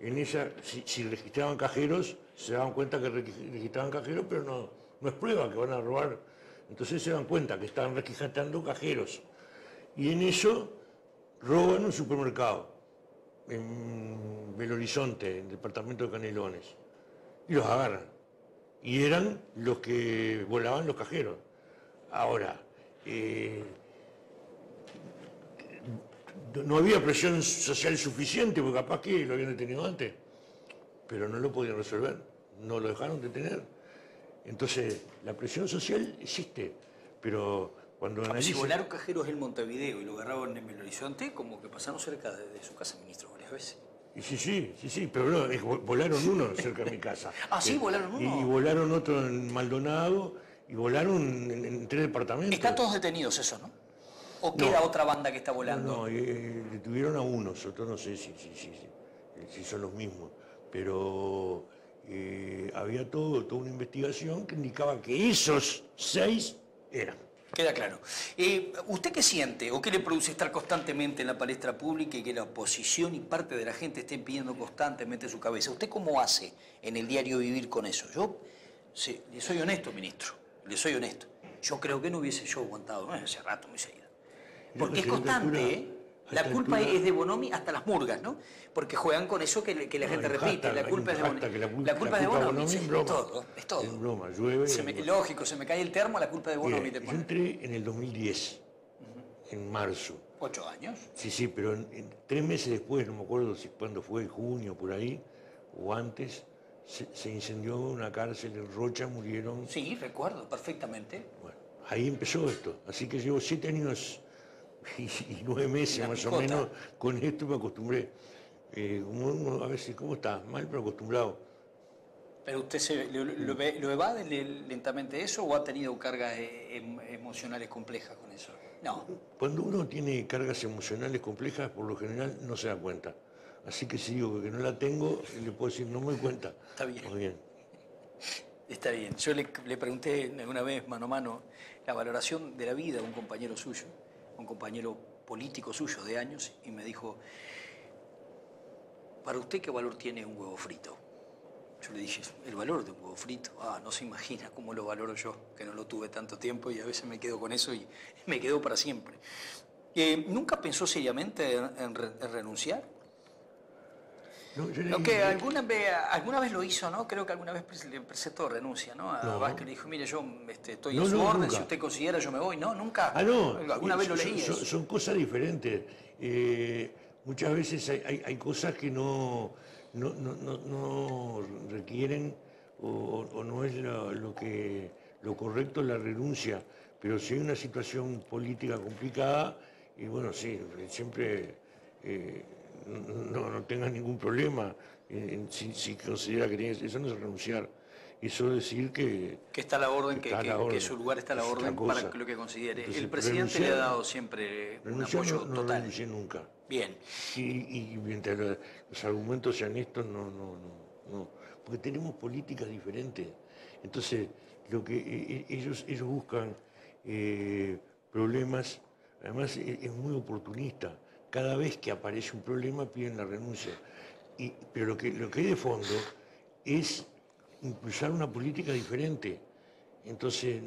En esa, si, si registraban cajeros, se daban cuenta que regi- registraban cajeros, pero no, no es prueba que van a robar. Entonces se dan cuenta que estaban registrando cajeros. Y en eso roban un supermercado en Belo Horizonte, en el departamento de Canelones, y los agarran. Y eran los que volaban los cajeros. Ahora, eh, no había presión social suficiente, porque capaz que lo habían detenido antes, pero no lo podían resolver, no lo dejaron detener. Entonces, la presión social existe, pero cuando Si analizan... volaron cajeros en Montevideo y lo agarraron en Belo Horizonte, como que pasaron cerca de, de su casa, ministro, varias veces. Y Sí, sí, sí, sí, pero no, es- volaron uno cerca de mi casa. Ah, sí, Eh, volaron uno. Y, y volaron otro en Maldonado, y volaron en, en tres departamentos. Están todos detenidos eso, ¿no? ¿O No. queda otra banda que está volando? no, eh, detuvieron a unos, otros no sé si, si, si, si- si son los mismos, pero eh, había todo, toda una investigación que indicaba que esos seis eran. Queda claro. Eh, ¿Usted qué siente o qué le produce estar constantemente en la palestra pública y que la oposición y parte de la gente estén pidiendo constantemente su cabeza? ¿Usted cómo hace en el diario vivir con eso? Yo sí, le soy honesto, ministro, le soy honesto. Yo creo que no hubiese yo aguantado no, hace rato hubiese ido. Porque es constante, ¿eh? La culpa altura- es de Bonomi hasta las murgas, ¿no? Porque juegan con eso que, que la No, gente repite. La culpa la culpa- La culpa la es de Bonomi. Bonomi sí, es broma. todo, es todo. Es broma, llueve. Se me- lógico, se me cae el termo, la culpa de Bonomi te yo entré en el 2010, en marzo. Ocho años. Sí, sí, pero en- en- tres meses después, no me acuerdo si cuándo fue, junio, por ahí, o antes, se, se incendió una cárcel en Rocha, murieron. Sí, recuerdo perfectamente. Bueno, ahí empezó esto. Así que llevo siete años y, y nueve meses más o picota. menos con esto me acostumbré. Eh, como uno a veces, ¿cómo está? Mal, pero acostumbrado. ¿Pero usted se, lo, lo lo evade le- lentamente eso o ha tenido cargas eh, em- emocionales complejas con eso? No. Cuando uno tiene cargas emocionales complejas, por lo general no se da cuenta. Así que si digo que no la tengo, le puedo decir, no me doy cuenta. Está bien. Muy bien. Está bien. Yo le, le pregunté alguna vez mano a mano la valoración de la vida a un compañero suyo, un compañero político suyo de años, y me dijo, ¿para usted qué valor tiene un huevo frito? Yo le dije, el valor de un huevo frito, ah, no se imagina cómo lo valoro yo, que no lo tuve tanto tiempo y a veces me quedo con eso y me quedo para siempre. Eh, ¿Nunca pensó seriamente en, en re- en renunciar? No, yo le Lo que alguna vez, alguna vez lo hizo, ¿no? Creo que alguna vez le presentó renuncia, ¿no? A No. Vázquez le dijo, mire, yo este, estoy No, en su orden, nunca. si usted considera yo me voy. No, nunca. Ah, no. Alguna vez lo leí son, eso. son cosas diferentes. Eh, muchas veces hay, hay- hay cosas que no, no, no- no- no requieren o, o no es lo, lo que, lo correcto la renuncia. Pero si hay una situación política complicada, y bueno, sí, siempre eh, no, no tenga ningún problema en- en- si, si considera que tiene, eso no es renunciar. Eso es decir que, Que está la orden, que, la su lugar está la Es orden para lo que considere. Entonces, el presidente le ha dado siempre un apoyo no, total. renuncié nunca. Bien. Y, y mientras lo- los argumentos sean estos, no, no, no, no. Porque tenemos políticas diferentes. Entonces, lo que eh, eh, ellos, ellos buscan eh, problemas, además e- es, muy oportunista. Cada vez que aparece un problema piden la renuncia. Y, pero lo que, lo que hay de fondo es impulsar una política diferente. Entonces,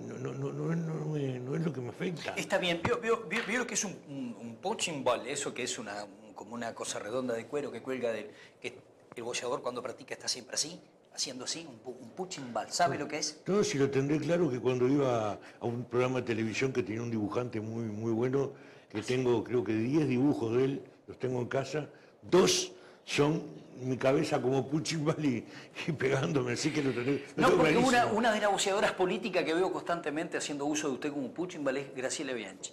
no, no, no, no, es- lo que me afecta. Está bien. ¿Vio, vio, vio- lo que es un, un, un punching ball? Eso que es una, un- como una cosa redonda de cuero que cuelga del... Que el boxeador cuando practica está siempre así, haciendo así, un, un punching ball. ¿Sabe lo que es? No, si lo tendré claro que cuando iba a un programa de televisión que tenía un dibujante muy, muy bueno, que tengo creo que 10 dibujos de él, los tengo en casa, dos son mi cabeza como Puchimbal y, y pegándome, así que lo tendré. lo No, tengo porque una, una de las boxeadoras políticas que veo constantemente haciendo uso de usted como punching ball es Graciela Bianchi.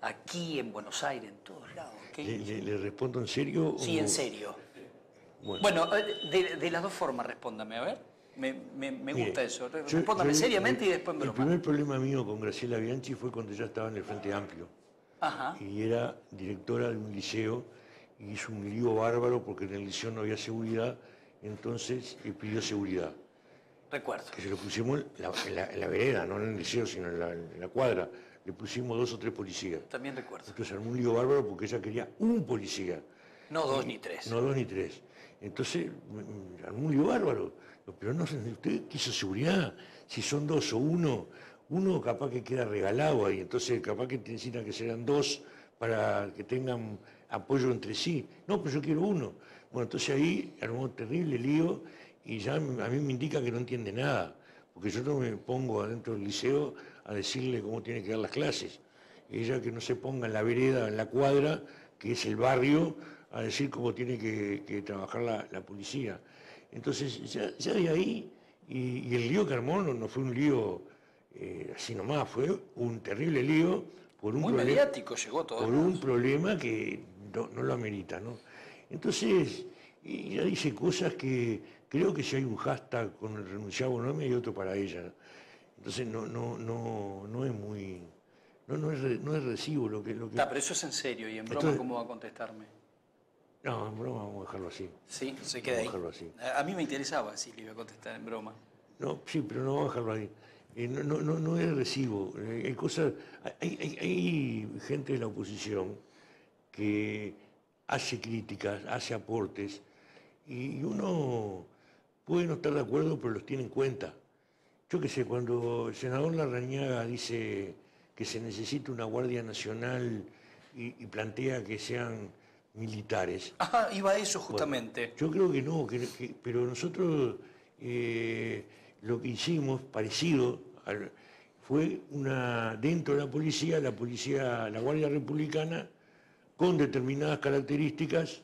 Aquí en Buenos Aires, en todos lados. ¿Le, le- le respondo en serio? o- Sí, en serio. Bueno, Bueno, eh, de, de las dos formas respóndame, a ver. Me, me- me mire, gusta eso. Respóndame yo- seriamente y el- después en El broma. primer problema mío con Graciela Bianchi fue cuando ya estaba en el Frente Amplio. Ajá. y era directora de un liceo y hizo un lío bárbaro porque en el liceo no había seguridad, entonces pidió seguridad. Recuerdo. Que se lo pusimos en la, en la- en la vereda, no en el liceo, sino en la, en la cuadra. Le pusimos dos o tres policías. También recuerdo. Entonces armó un lío bárbaro porque ella quería un policía. No dos ni tres. No dos ni tres. Entonces, armó un lío bárbaro. Pero no, usted quiso seguridad. Si son dos o uno, uno capaz que queda regalado ahí. Entonces, capaz que necesitan que sean dos para que tengan apoyo entre sí. No, pero yo quiero uno. Bueno, entonces ahí armó un terrible lío y ya a mí me indica que no entiende nada. Porque yo no me pongo adentro del liceo a decirle cómo tiene que dar las clases. Ella que no se ponga en la vereda, en la cuadra, que es el barrio, a decir cómo tiene que, trabajar la, policía. Entonces, ya, ya de ahí, y, y el lío que armó no, no fue un lío eh, así nomás, fue un terrible lío por un Muy mediático llegó todo. por un problema que no, no lo amerita, ¿no? Entonces, y ella dice cosas que creo que si hay un hashtag con el renunciado Bonomi hay otro para ella. Entonces no, no, no, no es muy, no, no es, no es recibo lo que, lo que. Está, pero eso es en serio. ¿Y en broma Entonces- cómo va a contestarme? No, en broma vamos a dejarlo así. Sí, se queda ahí. Vamos a dejarlo así. A mí me interesaba si le iba a contestar en broma. No, sí, pero no vamos a dejarlo ahí. Eh, no, no, no, no es recibo. Eh, hay cosas, hay, hay- hay gente de la oposición que hace críticas, hace aportes, y uno puede no estar de acuerdo, pero los tiene en cuenta. Yo qué sé, cuando el senador Larrañaga dice que se necesita una Guardia Nacional y, y plantea que sean militares, Ajá, iba a eso justamente. yo creo que no, que- que- pero nosotros eh, lo que hicimos, parecido, fue una dentro de la policía, la policía, la Guardia Republicana, con determinadas características,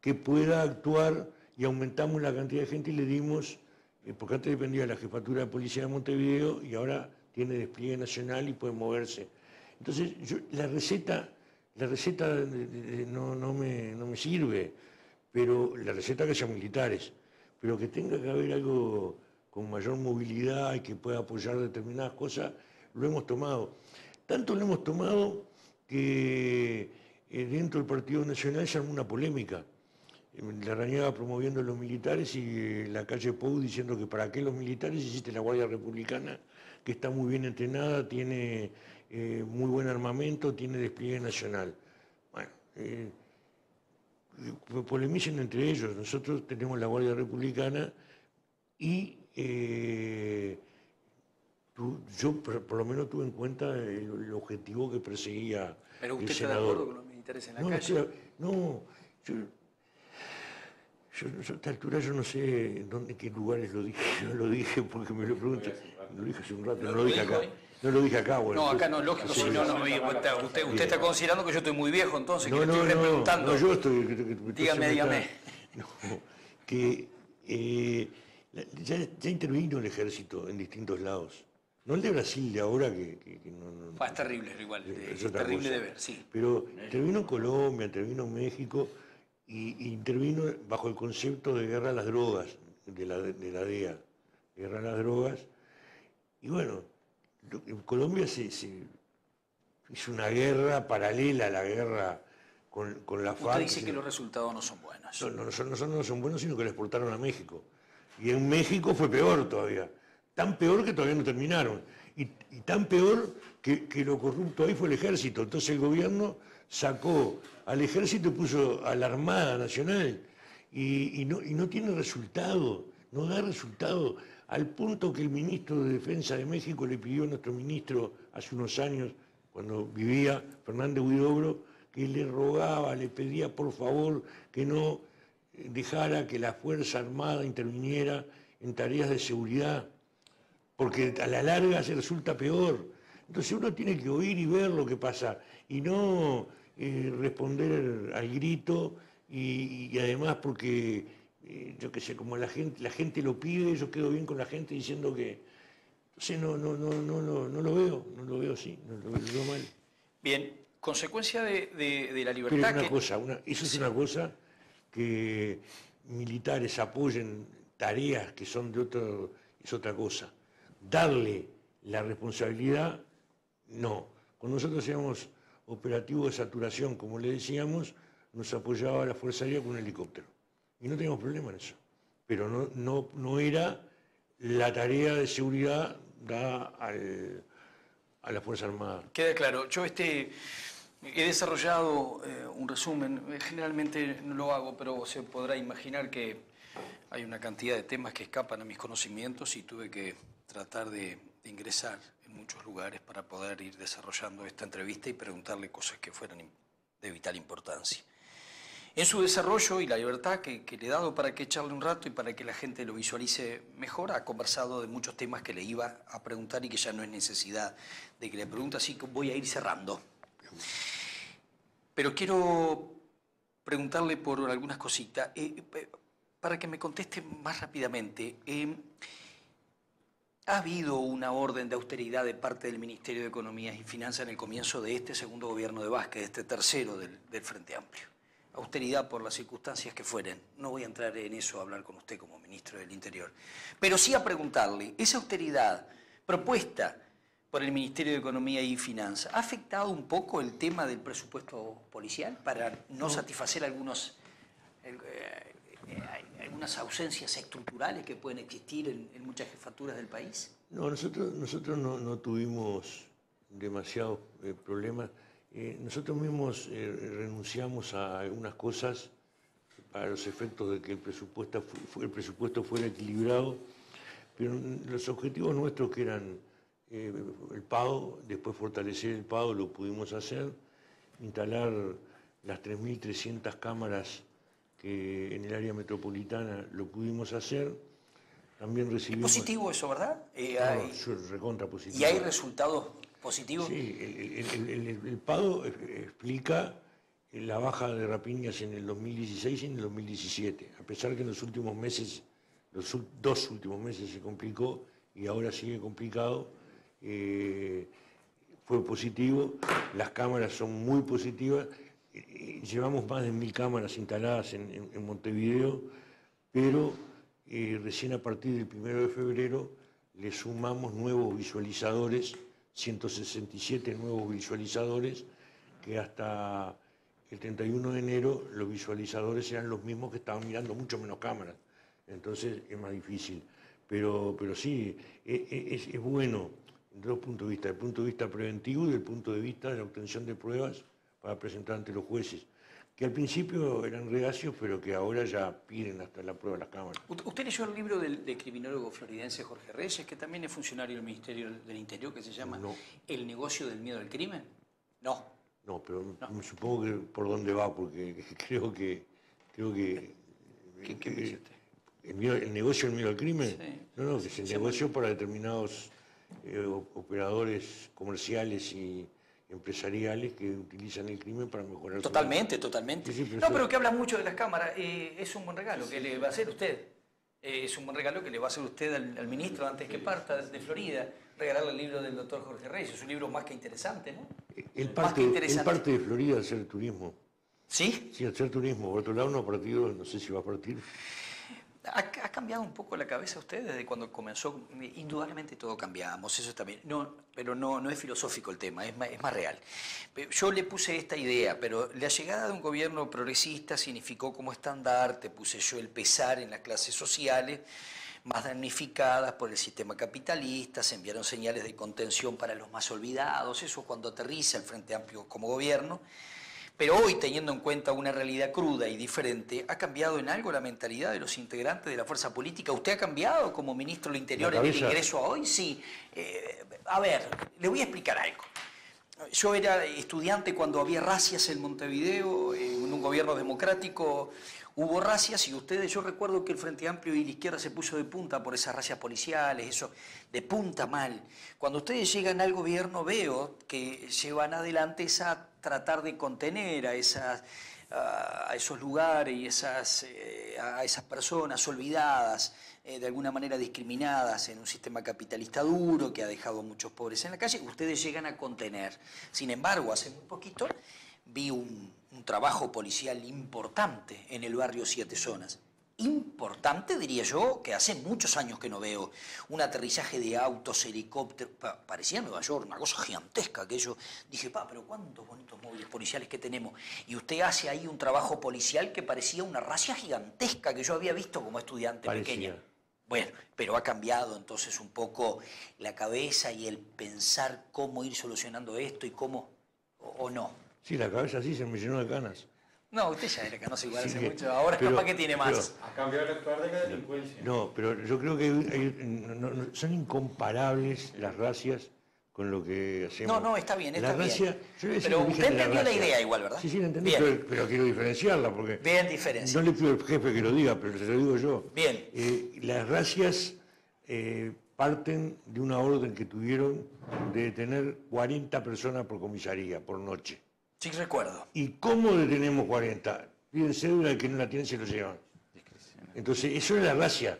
que pueda actuar y aumentamos la cantidad de gente y le dimos, eh, porque antes dependía de la jefatura de policía de Montevideo y ahora tiene despliegue nacional y puede moverse. Entonces, la receta, la receta no, no me, no me sirve, pero la receta que sean militares, pero que tenga que haber algo con mayor movilidad y que pueda apoyar determinadas cosas, lo hemos tomado. tanto lo hemos tomado que eh, dentro del Partido Nacional se armó una polémica. La Rañaga promoviendo a los militares y eh, la calle Pou diciendo que para qué los militares hiciste la Guardia Republicana, que está muy bien entrenada, tiene eh, muy buen armamento, tiene despliegue nacional. Bueno, polemicen entre ellos. Nosotros tenemos la Guardia Republicana y yo por, lo menos tuve en cuenta el, objetivo que perseguía ¿Pero usted el está de acuerdo con los militares en la no, calle? No, yo, a esta altura yo no sé en dónde, qué lugares lo dije, yo lo dije porque me lo preguntan. Lo dije hace un rato, no lo dije acá. No lo dije acá, bueno. No, acá no, lógico, sí, no, no, usted, usted, está considerando que yo estoy muy viejo, entonces, que le estoy preguntando. No, yo estoy... dígame, dígame. no, que eh, ya, ya intervino el ejército en distintos lados. No el de Brasil de ahora, que, no, es terrible, igual, es, terrible de ver, sí. Pero intervino Colombia, intervino México, y, intervino bajo el concepto de guerra a las drogas, de la, de la DEA, guerra a las drogas. Y bueno, en Colombia se, hizo una guerra paralela a la guerra con, con la FARC. Usted dice que los resultados no son buenos. No, no, son, no son buenos, sino que la exportaron a México. Y en México fue peor todavía tan peor que todavía no terminaron. Y, tan peor que, lo corrupto ahí fue el ejército. Entonces el gobierno sacó al ejército y puso a la Armada Nacional. Y, no, y no tiene resultado, no da resultado. Al punto que el ministro de Defensa de México le pidió a nuestro ministro hace unos años, cuando vivía Fernández Huidobro, que le rogaba, le pedía por favor que no dejara que la Fuerza Armada interviniera en tareas de seguridad porque a la larga se resulta peor. Entonces uno tiene que oír y ver lo que pasa y no eh, responder al grito y, además porque, eh, yo qué sé, como la gente, la gente lo pide, yo quedo bien con la gente diciendo que, no, no, no, no, no, no lo veo, no lo veo así, no lo veo, mal. Bien, consecuencia de, la libertad. Pero una cosa, una, eso es una cosa que militares apoyen tareas que son de otro, es otra cosa darle la responsabilidad, no. Cuando nosotros hacíamos operativo de saturación, como le decíamos, nos apoyaba la Fuerza Aérea con un helicóptero. Y no teníamos problema en eso. Pero no, no, no era la tarea de seguridad dada a la Fuerza Armada. Queda claro. Yo este, he desarrollado eh, un resumen. Generalmente no lo hago, pero se podrá imaginar que hay una cantidad de temas que escapan a mis conocimientos y tuve que tratar de, ingresar en muchos lugares para poder ir desarrollando esta entrevista y preguntarle cosas que fueran de vital importancia. En su desarrollo y la libertad que, le he dado para que echarle un rato y para que la gente lo visualice mejor, ha conversado de muchos temas que le iba a preguntar y que ya no es necesidad de que le pregunte, así que voy a ir cerrando. Pero quiero preguntarle por algunas cositas. Eh, eh, para que me conteste más rápidamente. Eh, ¿Ha habido una orden de austeridad de parte del Ministerio de Economía y Finanzas en el comienzo de este segundo gobierno de Vázquez, este tercero del, Frente Amplio? Austeridad por las circunstancias que fueren. No voy a entrar en eso a hablar con usted como ministro del Interior. Pero sí a preguntarle, ¿esa austeridad propuesta por el Ministerio de Economía y Finanzas ha afectado un poco el tema del presupuesto policial para no, satisfacer algunos... Eh, eh, algunas ausencias estructurales que pueden existir en, muchas jefaturas del país? No, nosotros, nosotros no, tuvimos demasiados eh, problemas. Nosotros mismos renunciamos a algunas cosas para los efectos de que el presupuesto, el presupuesto fuera equilibrado, pero los objetivos nuestros que eran el pago, después fortalecer el pago, lo pudimos hacer, instalar las 3.300 cámaras que en el área metropolitana lo pudimos hacer. También recibimos... Es positivo eso, ¿verdad? Eh, recontra positivo. ¿Y hay resultados positivos? Sí, el, el, PADO explica la baja de rapiñas en el 2016 y en el 2017, a pesar que en los últimos meses, los dos últimos meses se complicó y ahora sigue complicado, eh, fue positivo, las cámaras son muy positivas llevamos más de mil cámaras instaladas en, Montevideo, pero eh, recién a partir del primero de febrero le sumamos nuevos visualizadores 167 nuevos visualizadores, que hasta el 31 de enero los visualizadores eran los mismos que estaban mirando mucho menos cámaras. Entonces es más difícil. Pero, pero sí, e, e, es, bueno dos puntos de vista, del punto de vista preventivo y del punto de vista de la obtención de pruebas para presentar ante los jueces, que al principio eran reacios, pero que ahora ya piden hasta la prueba de las cámaras. ¿Usted leyó el libro del, criminólogo floridense Jorge Reyes, que también es funcionario del Ministerio del Interior, que se llama El negocio del miedo al crimen? No. No, pero me supongo que por dónde va, porque creo que... Creo que ¿Qué, qué? El, negocio del miedo al crimen? No, no, que se negoció para determinados eh, operadores comerciales y empresariales que utilizan el crimen para mejorar Totalmente, su... totalmente. no, pero que habla mucho de las cámaras. Eh, es un buen regalo que le va a hacer usted. Eh, es un buen regalo que le va a hacer usted al, ministro antes que parta de Florida, regalarle el libro del doctor Jorge Reyes. Es un libro más que interesante, ¿no? El parte, interesante. parte de Florida a hacer turismo. ¿Sí? Sí, hacer turismo. Por otro lado, no ha partido, no sé si va a partir. ¿Ha, cambiado un poco la cabeza usted desde cuando comenzó? Indudablemente todo cambiamos, eso también. No, pero no, no es filosófico el tema, es más, es más real. Yo le puse esta idea, pero la llegada de un gobierno progresista significó como estandarte, puse yo el pesar en las clases sociales más damnificadas por el sistema capitalista, se enviaron señales de contención para los más olvidados, eso cuando aterriza el Frente Amplio como gobierno. Pero hoy, teniendo en cuenta una realidad cruda y diferente, ¿ha cambiado en algo la mentalidad de los integrantes de la fuerza política? ¿Usted ha cambiado como ministro del Interior en el ingreso a hoy? Sí. Eh, a ver, le voy a explicar algo. Yo era estudiante cuando había racias en Montevideo, en un gobierno democrático hubo racias y ustedes, yo recuerdo que el Frente Amplio y la izquierda se puso de punta por esas racias policiales, eso, de punta mal. Cuando ustedes llegan al gobierno veo que llevan adelante esa tratar de contener a a esos lugares y eh, a esas personas olvidadas, eh, de alguna manera discriminadas en un sistema capitalista duro que ha dejado a muchos pobres en la calle, ustedes llegan a contener. Sin embargo, hace muy poquito vi un, trabajo policial importante en el barrio Siete Zonas. Importante, diría yo, que hace muchos años que no veo un aterrizaje de autos, helicópteros, parecía Nueva York, una cosa gigantesca, que yo dije, pa, pero cuántos bonitos móviles policiales que tenemos. Y usted hace ahí un trabajo policial que parecía una racia gigantesca que yo había visto como estudiante pequeño. Bueno, pero ha cambiado entonces un poco la cabeza y el pensar cómo ir solucionando esto y cómo, o no. Sí, la cabeza sí se me llenó de canas. No, usted ya era canoso igual hace mucho. Ahora capaz que tiene más. ha cambiado el actuar de la delincuencia. No, pero yo creo que son incomparables las racias con lo que hacemos. No, no, está bien, está bien. pero usted entendió la, idea igual, ¿verdad? Sí, sí, la entendí, pero, quiero diferenciarla porque... Bien, diferencia. No le pido al jefe que lo diga, pero se lo digo yo. Bien. Eh, las racias eh, parten de una orden que tuvieron de detener 40 personas por comisaría, por noche. Sí, recuerdo. ¿Y cómo detenemos 40? Piden cédula, el que no la tiene se lo llevan. Entonces, eso era la gracia.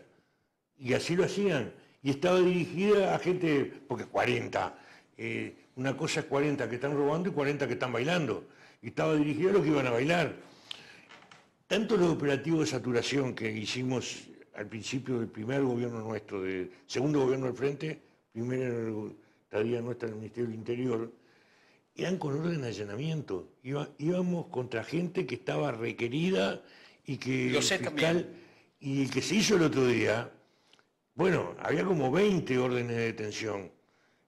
Y así lo hacían. Y estaba dirigida a gente, porque 40. Eh, una cosa es 40 que están robando y 40 que están bailando. Y estaba dirigida a los que iban a bailar. Tanto los operativos de saturación que hicimos al principio del primer gobierno nuestro, del segundo gobierno del frente, primero estadía nuestra en el Ministerio del Interior, eran con orden de allanamiento. íbamos contra gente que estaba requerida y que el fiscal, y el que se hizo el otro día, bueno, había como 20 órdenes de detención.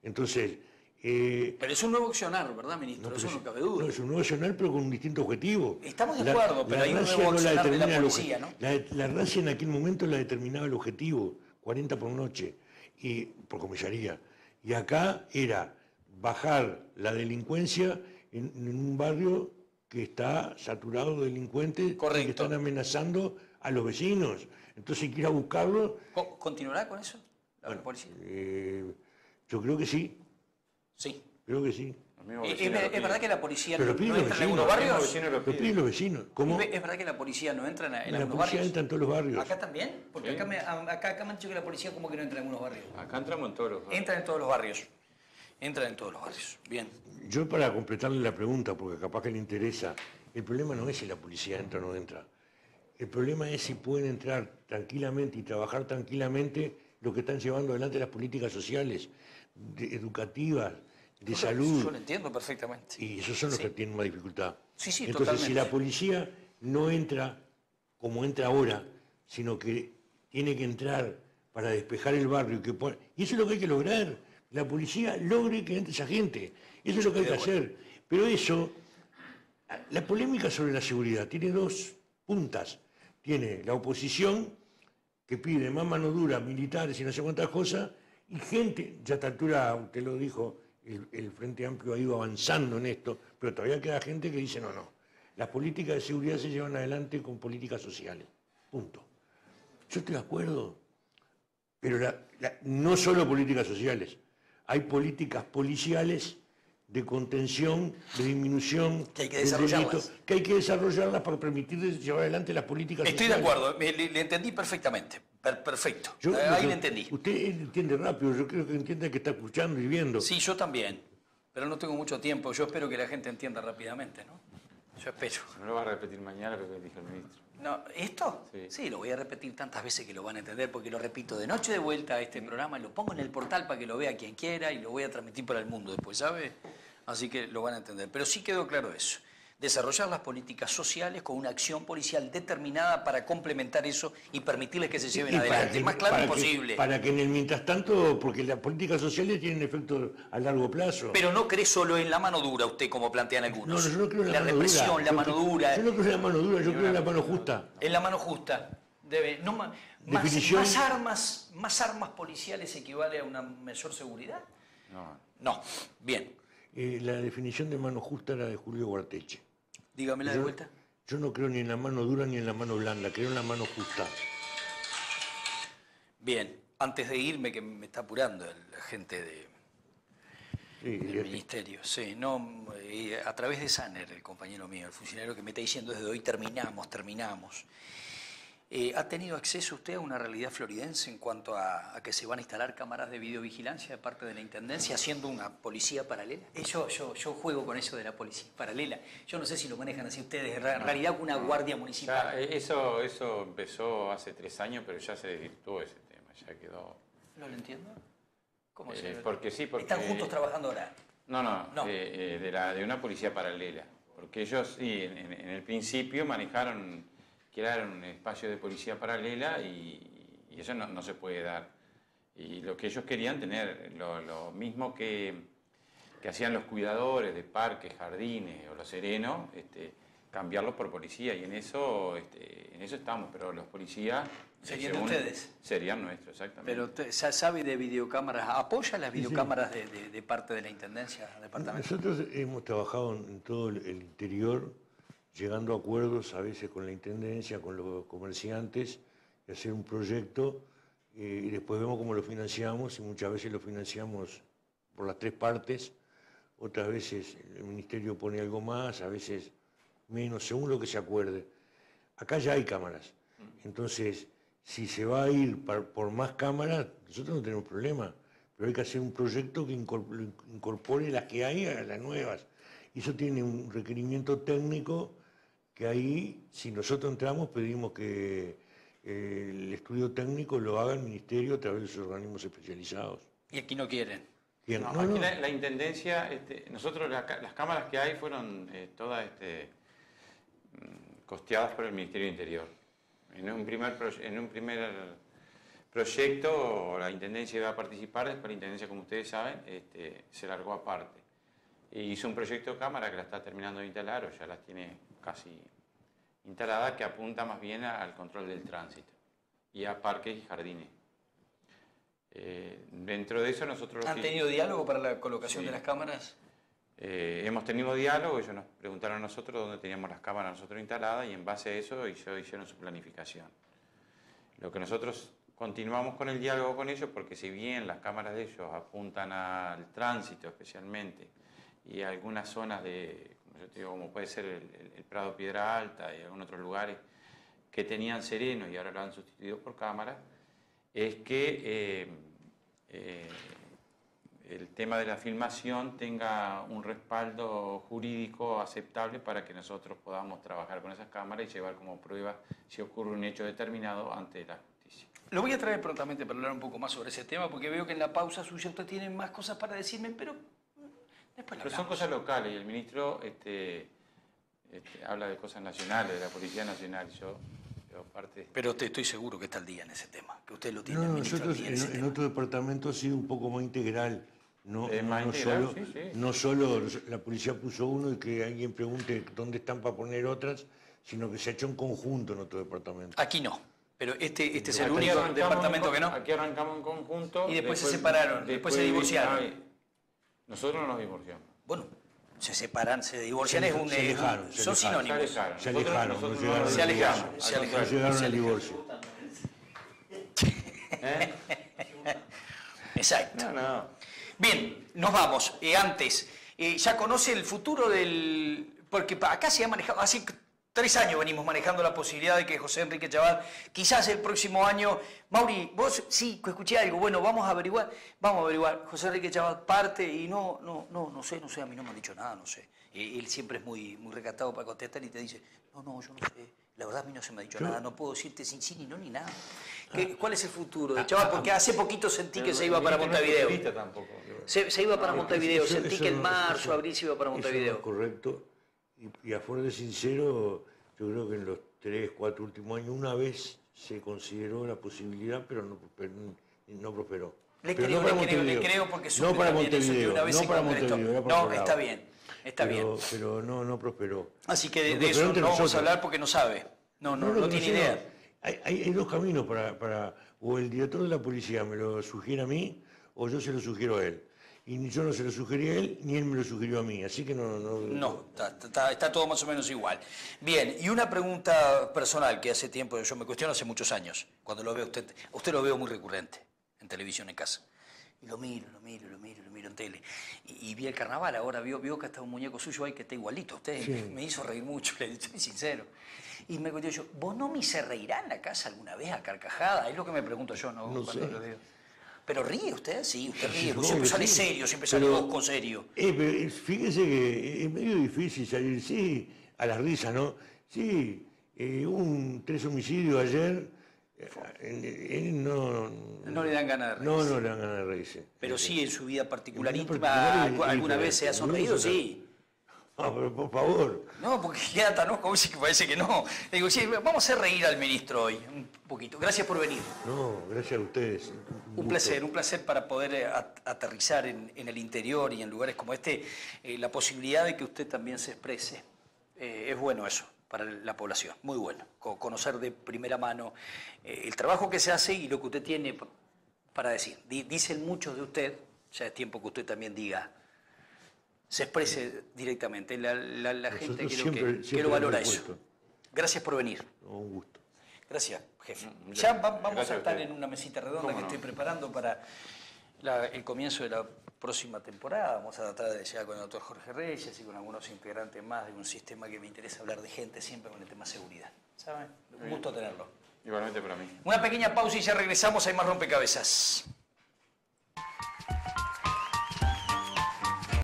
Entonces. Eh, pero es un nuevo accionar, ¿verdad, ministro? Eso no cabe duda. No, es un nuevo accionar, pero con un distinto objetivo. Estamos de acuerdo, pero hay un nuevo accionar de la policía, ¿no? La, la racia en aquel momento la determinaba el objetivo, 40 por noche, y por comisaría. Y acá era bajar la delincuencia en, un barrio que está saturado de delincuentes que están amenazando a los vecinos. Entonces hay que ir a buscarlo. ¿Continuará con eso la policía? Eh, yo creo que sí. Sí. Creo que sí. ¿Es, verdad que la policía no, entra en algunos barrios? Lo piden los vecinos. ¿Cómo? ¿Es verdad que la policía no entra en, en algunos barrios? La policía entra en todos los barrios. ¿Acá también? Porque acá, me, acá, me han dicho que la policía como que no entra en algunos barrios. Acá entramos en todos los barrios. Entra en todos los barrios. Entra en todos los barrios. Bien. Yo para completarle la pregunta, porque capaz que le interesa, el problema no es si la policía entra o no entra. El problema es si pueden entrar tranquilamente y trabajar tranquilamente lo que están llevando adelante las políticas sociales, educativas, de salud. Yo lo entiendo perfectamente. Y esos son los que tienen más dificultad. Sí, sí, Entonces, si la policía no entra como entra ahora, sino que tiene que entrar para despejar el barrio, y que y eso es lo que hay que lograr. La policía logre que entre esa gente. Eso es lo que hay que hacer. Pero eso, la polémica sobre la seguridad tiene dos puntas. Tiene la oposición, que pide más mano dura, militares y no sé cuántas cosas, y gente, ya a esta altura, usted lo dijo, el, el Frente Amplio ha ido avanzando en esto, pero todavía queda gente que dice, no, no, las políticas de seguridad se llevan adelante con políticas sociales, punto. Yo estoy de acuerdo, pero la- la- no solo políticas sociales, hay políticas policiales de contención, de disminución Que hay que desarrollarlas. delito, que hay que desarrollarlas para permitir llevar adelante las políticas Estoy de acuerdo, me- le, le entendí perfectamente. Per- perfecto. Yo- Eh, lo Ahí le entendí. Usted entiende rápido, yo creo que entiende que está escuchando y viendo. Sí, yo también. Pero no tengo mucho tiempo. Yo espero que la gente entienda rápidamente, ¿no? Yo espero. No lo va a repetir mañana lo que dijo el ministro. No, ¿Esto? Sí. lo voy a repetir tantas veces que lo van a entender, porque lo repito de noche de vuelta a este programa, lo pongo en el portal para que lo vea quien quiera y lo voy a transmitir para el mundo después, ¿sabe? Así que lo van a entender. Pero sí quedó claro eso. Desarrollar las políticas sociales con una acción policial determinada para complementar eso y permitirles que se lleven Y adelante. que- Más claro para que- imposible. para que en el mientras tanto, porque las políticas sociales tienen efecto a largo plazo. Pero no cree solo en la mano dura, usted, como plantean no, algunos. no, yo no creo en la, mano represión, dura. la mano dura. Yo no creo en la mano dura, yo creo en la mano justa. En la mano justa. Debe, no, más armas, más armas policiales equivale a una mayor seguridad. No, No. Bien. Eh, la definición de mano justa era de Julio Guarteche. Dígamela de Yo- vuelta. Yo no creo ni en la mano dura ni en la mano blanda, creo en la mano justa. Bien. Antes de irme, que me está apurando el- la gente de, Sí, del ministerio. Sí, no, eh, a través de Saner, el compañero mío, el funcionario que me está diciendo desde hoy terminamos, terminamos. Eh, ¿Ha tenido acceso usted a una realidad floridense en cuanto a, a que se van a instalar cámaras de videovigilancia de parte de la Intendencia haciendo una policía paralela? Eh, yo, yo, yo juego con eso de la policía paralela. Yo no sé si lo manejan así ustedes. En realidad una guardia municipal. eh, eso, eso empezó hace tres años, pero ya se desvirtuó ese tema, ya quedó. ¿No lo entiendo? ¿Cómo Eh, se porque sí, porque- Están juntos trabajando ahora. No, no, No. eh, eh, de, la, de una policía paralela. Porque ellos sí, en el principio manejaron, crearon un espacio de policía paralela y, y eso no, no se puede dar. Y lo que ellos querían tener, lo, lo mismo que, que hacían los cuidadores de parques, jardines o los serenos, este, cambiarlos por policía. Y en eso, este, en eso estamos, pero los policías... ¿Serían según- ustedes? Serían nuestros, exactamente. Pero usted ya sabe de videocámaras, ¿apoya las videocámaras de, de- de parte de la Intendencia departamental? Nosotros hemos trabajado en, todo el interior, llegando a acuerdos a veces con la Intendencia, con los comerciantes, y hacer un proyecto, eh, y después vemos cómo lo financiamos, y muchas veces lo financiamos por las tres partes, otras veces el Ministerio pone algo más, a veces menos, según lo que se acuerde. Acá ya hay cámaras, entonces si se va a ir por más cámaras, nosotros no tenemos problema, pero hay que hacer un proyecto que incor- incorpore las que hay a las nuevas. Y eso tiene un requerimiento técnico que ahí, si nosotros entramos, pedimos que eh, el estudio técnico lo haga el Ministerio a través de sus organismos especializados. Y aquí no quieren. No, no, aquí no. La, la intendencia, este, nosotros la las cámaras que hay fueron eh, todas este, mm, costeadas por el Ministerio de Interior. En un primer, en un primer proyecto la intendencia iba a participar, después la intendencia, como ustedes saben, este, se largó aparte. E hizo un proyecto de cámara que la está terminando de instalar, o ya las tiene casi instalada, que apunta más bien al control del tránsito y a parques y jardines. Eh, dentro de eso nosotros... ¿Han que- tenido diálogo para la colocación Sí. de las cámaras? eh, hemos tenido diálogo, ellos nos preguntaron a nosotros dónde teníamos las cámaras nosotros instaladas y en base a eso ellos hicieron su planificación. Lo que nosotros continuamos con el diálogo con ellos porque si bien las cámaras de ellos apuntan al tránsito especialmente y algunas zonas de, como yo te digo, como puede ser el, el- Prado Piedra Alta y algunos otros lugares que tenían serenos y ahora lo han sustituido por cámaras, es que eh, eh, el tema de la filmación tenga un respaldo jurídico aceptable para que nosotros podamos trabajar con esas cámaras y llevar como prueba si ocurre un hecho determinado ante la justicia. Lo voy a traer prontamente para hablar un poco más sobre ese tema, porque veo que en la pausa suya usted tiene más cosas para decirme, pero Después lo Pero son cosas locales y el ministro este, este, habla de cosas nacionales, de la Policía Nacional. Yo, yo parte... Pero te estoy seguro que está al día en ese tema, que usted lo tiene, No, el ministro, al nosotros día en ese en, otro departamento ha sido un poco más integral. No, Es más no integral, solo, sí, sí. no solo la policía puso uno y que alguien pregunte dónde están para poner otras, sino que se ha hecho en conjunto en otro departamento. Aquí no, pero este, este es el Aquí único arrancamos departamento en que no. Aquí arrancamos en conjunto. Y después se separaron, después se divorciaron. ay, nosotros no nos divorciamos. Bueno, se separan, se divorcian, Se es un... se un- alejaron, se son sinónimos. Se alejaron. Se Nosotros- alejaron, no nosotros nos Se alejaron, se al alejaron. No se al alejaron. divorcio. ¿Eh? Exacto. No, no. Bien, nos vamos. Eh, antes, eh, ya conoce el futuro del... Porque acá se ha manejado, hace tres años venimos manejando la posibilidad de que José Enrique Chaval, quizás el próximo año... Mauri, vos sí, escuché algo, bueno, vamos a averiguar, vamos a averiguar. José Enrique Chaval parte y no, no, no, no sé, no sé, a mí no me han dicho nada, no sé. Él siempre es muy, muy recatado para contestar y te dice, no, no, yo no sé. La verdad a mí no se me ha dicho Yo- nada, no puedo decirte sin sí ni no ni nada. ¿Qué- ¿Cuál es el futuro de Chaval? Porque hace poquito sentí que se iba para Montevideo. Se, se iba para Montevideo, sentí que en marzo, abril se iba para Montevideo. correcto. Y, y a fuera de sincero, yo creo que en los tres, cuatro últimos años, una vez se consideró la posibilidad, pero no, prosperó. Le Pero creo, no para le creo, le creo porque No para Montevideo, una vez no para. Montevideo, está bien, está pero, bien. Pero no, no prosperó. Así que de, No de prosperó eso no vamos a hablar porque no sabe. No, no, no, tiene idea. Hay, hay- hay dos caminos para, para, o el director de la policía me lo sugiere a mí, o yo se lo sugiero a él. Y ni yo no se lo sugerí a él, ni él me lo sugirió a mí. Así que no... No, No, está, está- está todo más o menos igual. Bien, y una pregunta personal que hace tiempo, yo me cuestiono hace muchos años, cuando lo veo usted, usted lo veo muy recurrente en televisión en casa. Y lo miro, lo miro, lo miro, lo miro en tele. Y, y vi el carnaval, ahora vio, vio que está un muñeco suyo ahí que está igualito. Usted Sí. me hizo reír mucho, le soy sincero. Y me cuestiono yo, ¿vos no me hice reirá en la casa alguna vez a carcajada? Es lo que me pregunto yo, ¿no? No Cuando sé. lo veo. Pero ríe usted, sí, usted ríe, siempre sale serio, siempre sale Pero- bosco serio. Eh, pero es- fíjese que es medio difícil salir, sí, a la risa, ¿no? Sí, eh, un tres homicidios ayer, eh, no... No le dan ganas de No, reírse. no le dan ganas de reírse. Pero sí, en su vida particular íntima, particular ¿alguna vez se ha sonreído? No, Sí. Pero por favor. No, porque queda tan ojo, que parece que no. Le digo, sí, vamos a hacer reír al ministro hoy, un poquito. Gracias por venir. No, gracias a ustedes. Un placer, un placer para poder eh, at- aterrizar en, en el interior y en lugares como este, eh, la posibilidad de que usted también se exprese. Eh, es bueno eso para la población, muy bueno. Co- conocer de primera mano eh, el trabajo que se hace y lo que usted tiene para decir. Di- dicen muchos de usted, ya es tiempo que usted también diga, se exprese directamente. La, la- la gente creo siempre- que, que lo valora eso. Gracias por venir. Un gusto. Gracias, jefe. Mm, Ya va- vamos Gracias a estar en una mesita redonda ¿Cómo que no? estoy preparando para la- el comienzo de la próxima temporada. Vamos a tratar de llegar con el doctor Jorge Reyes y con algunos integrantes más de un sistema que me interesa hablar de gente siempre con el tema seguridad. ¿Saben? Un gusto tenerlo. Igualmente para mí. Una pequeña pausa y ya regresamos. Hay más rompecabezas.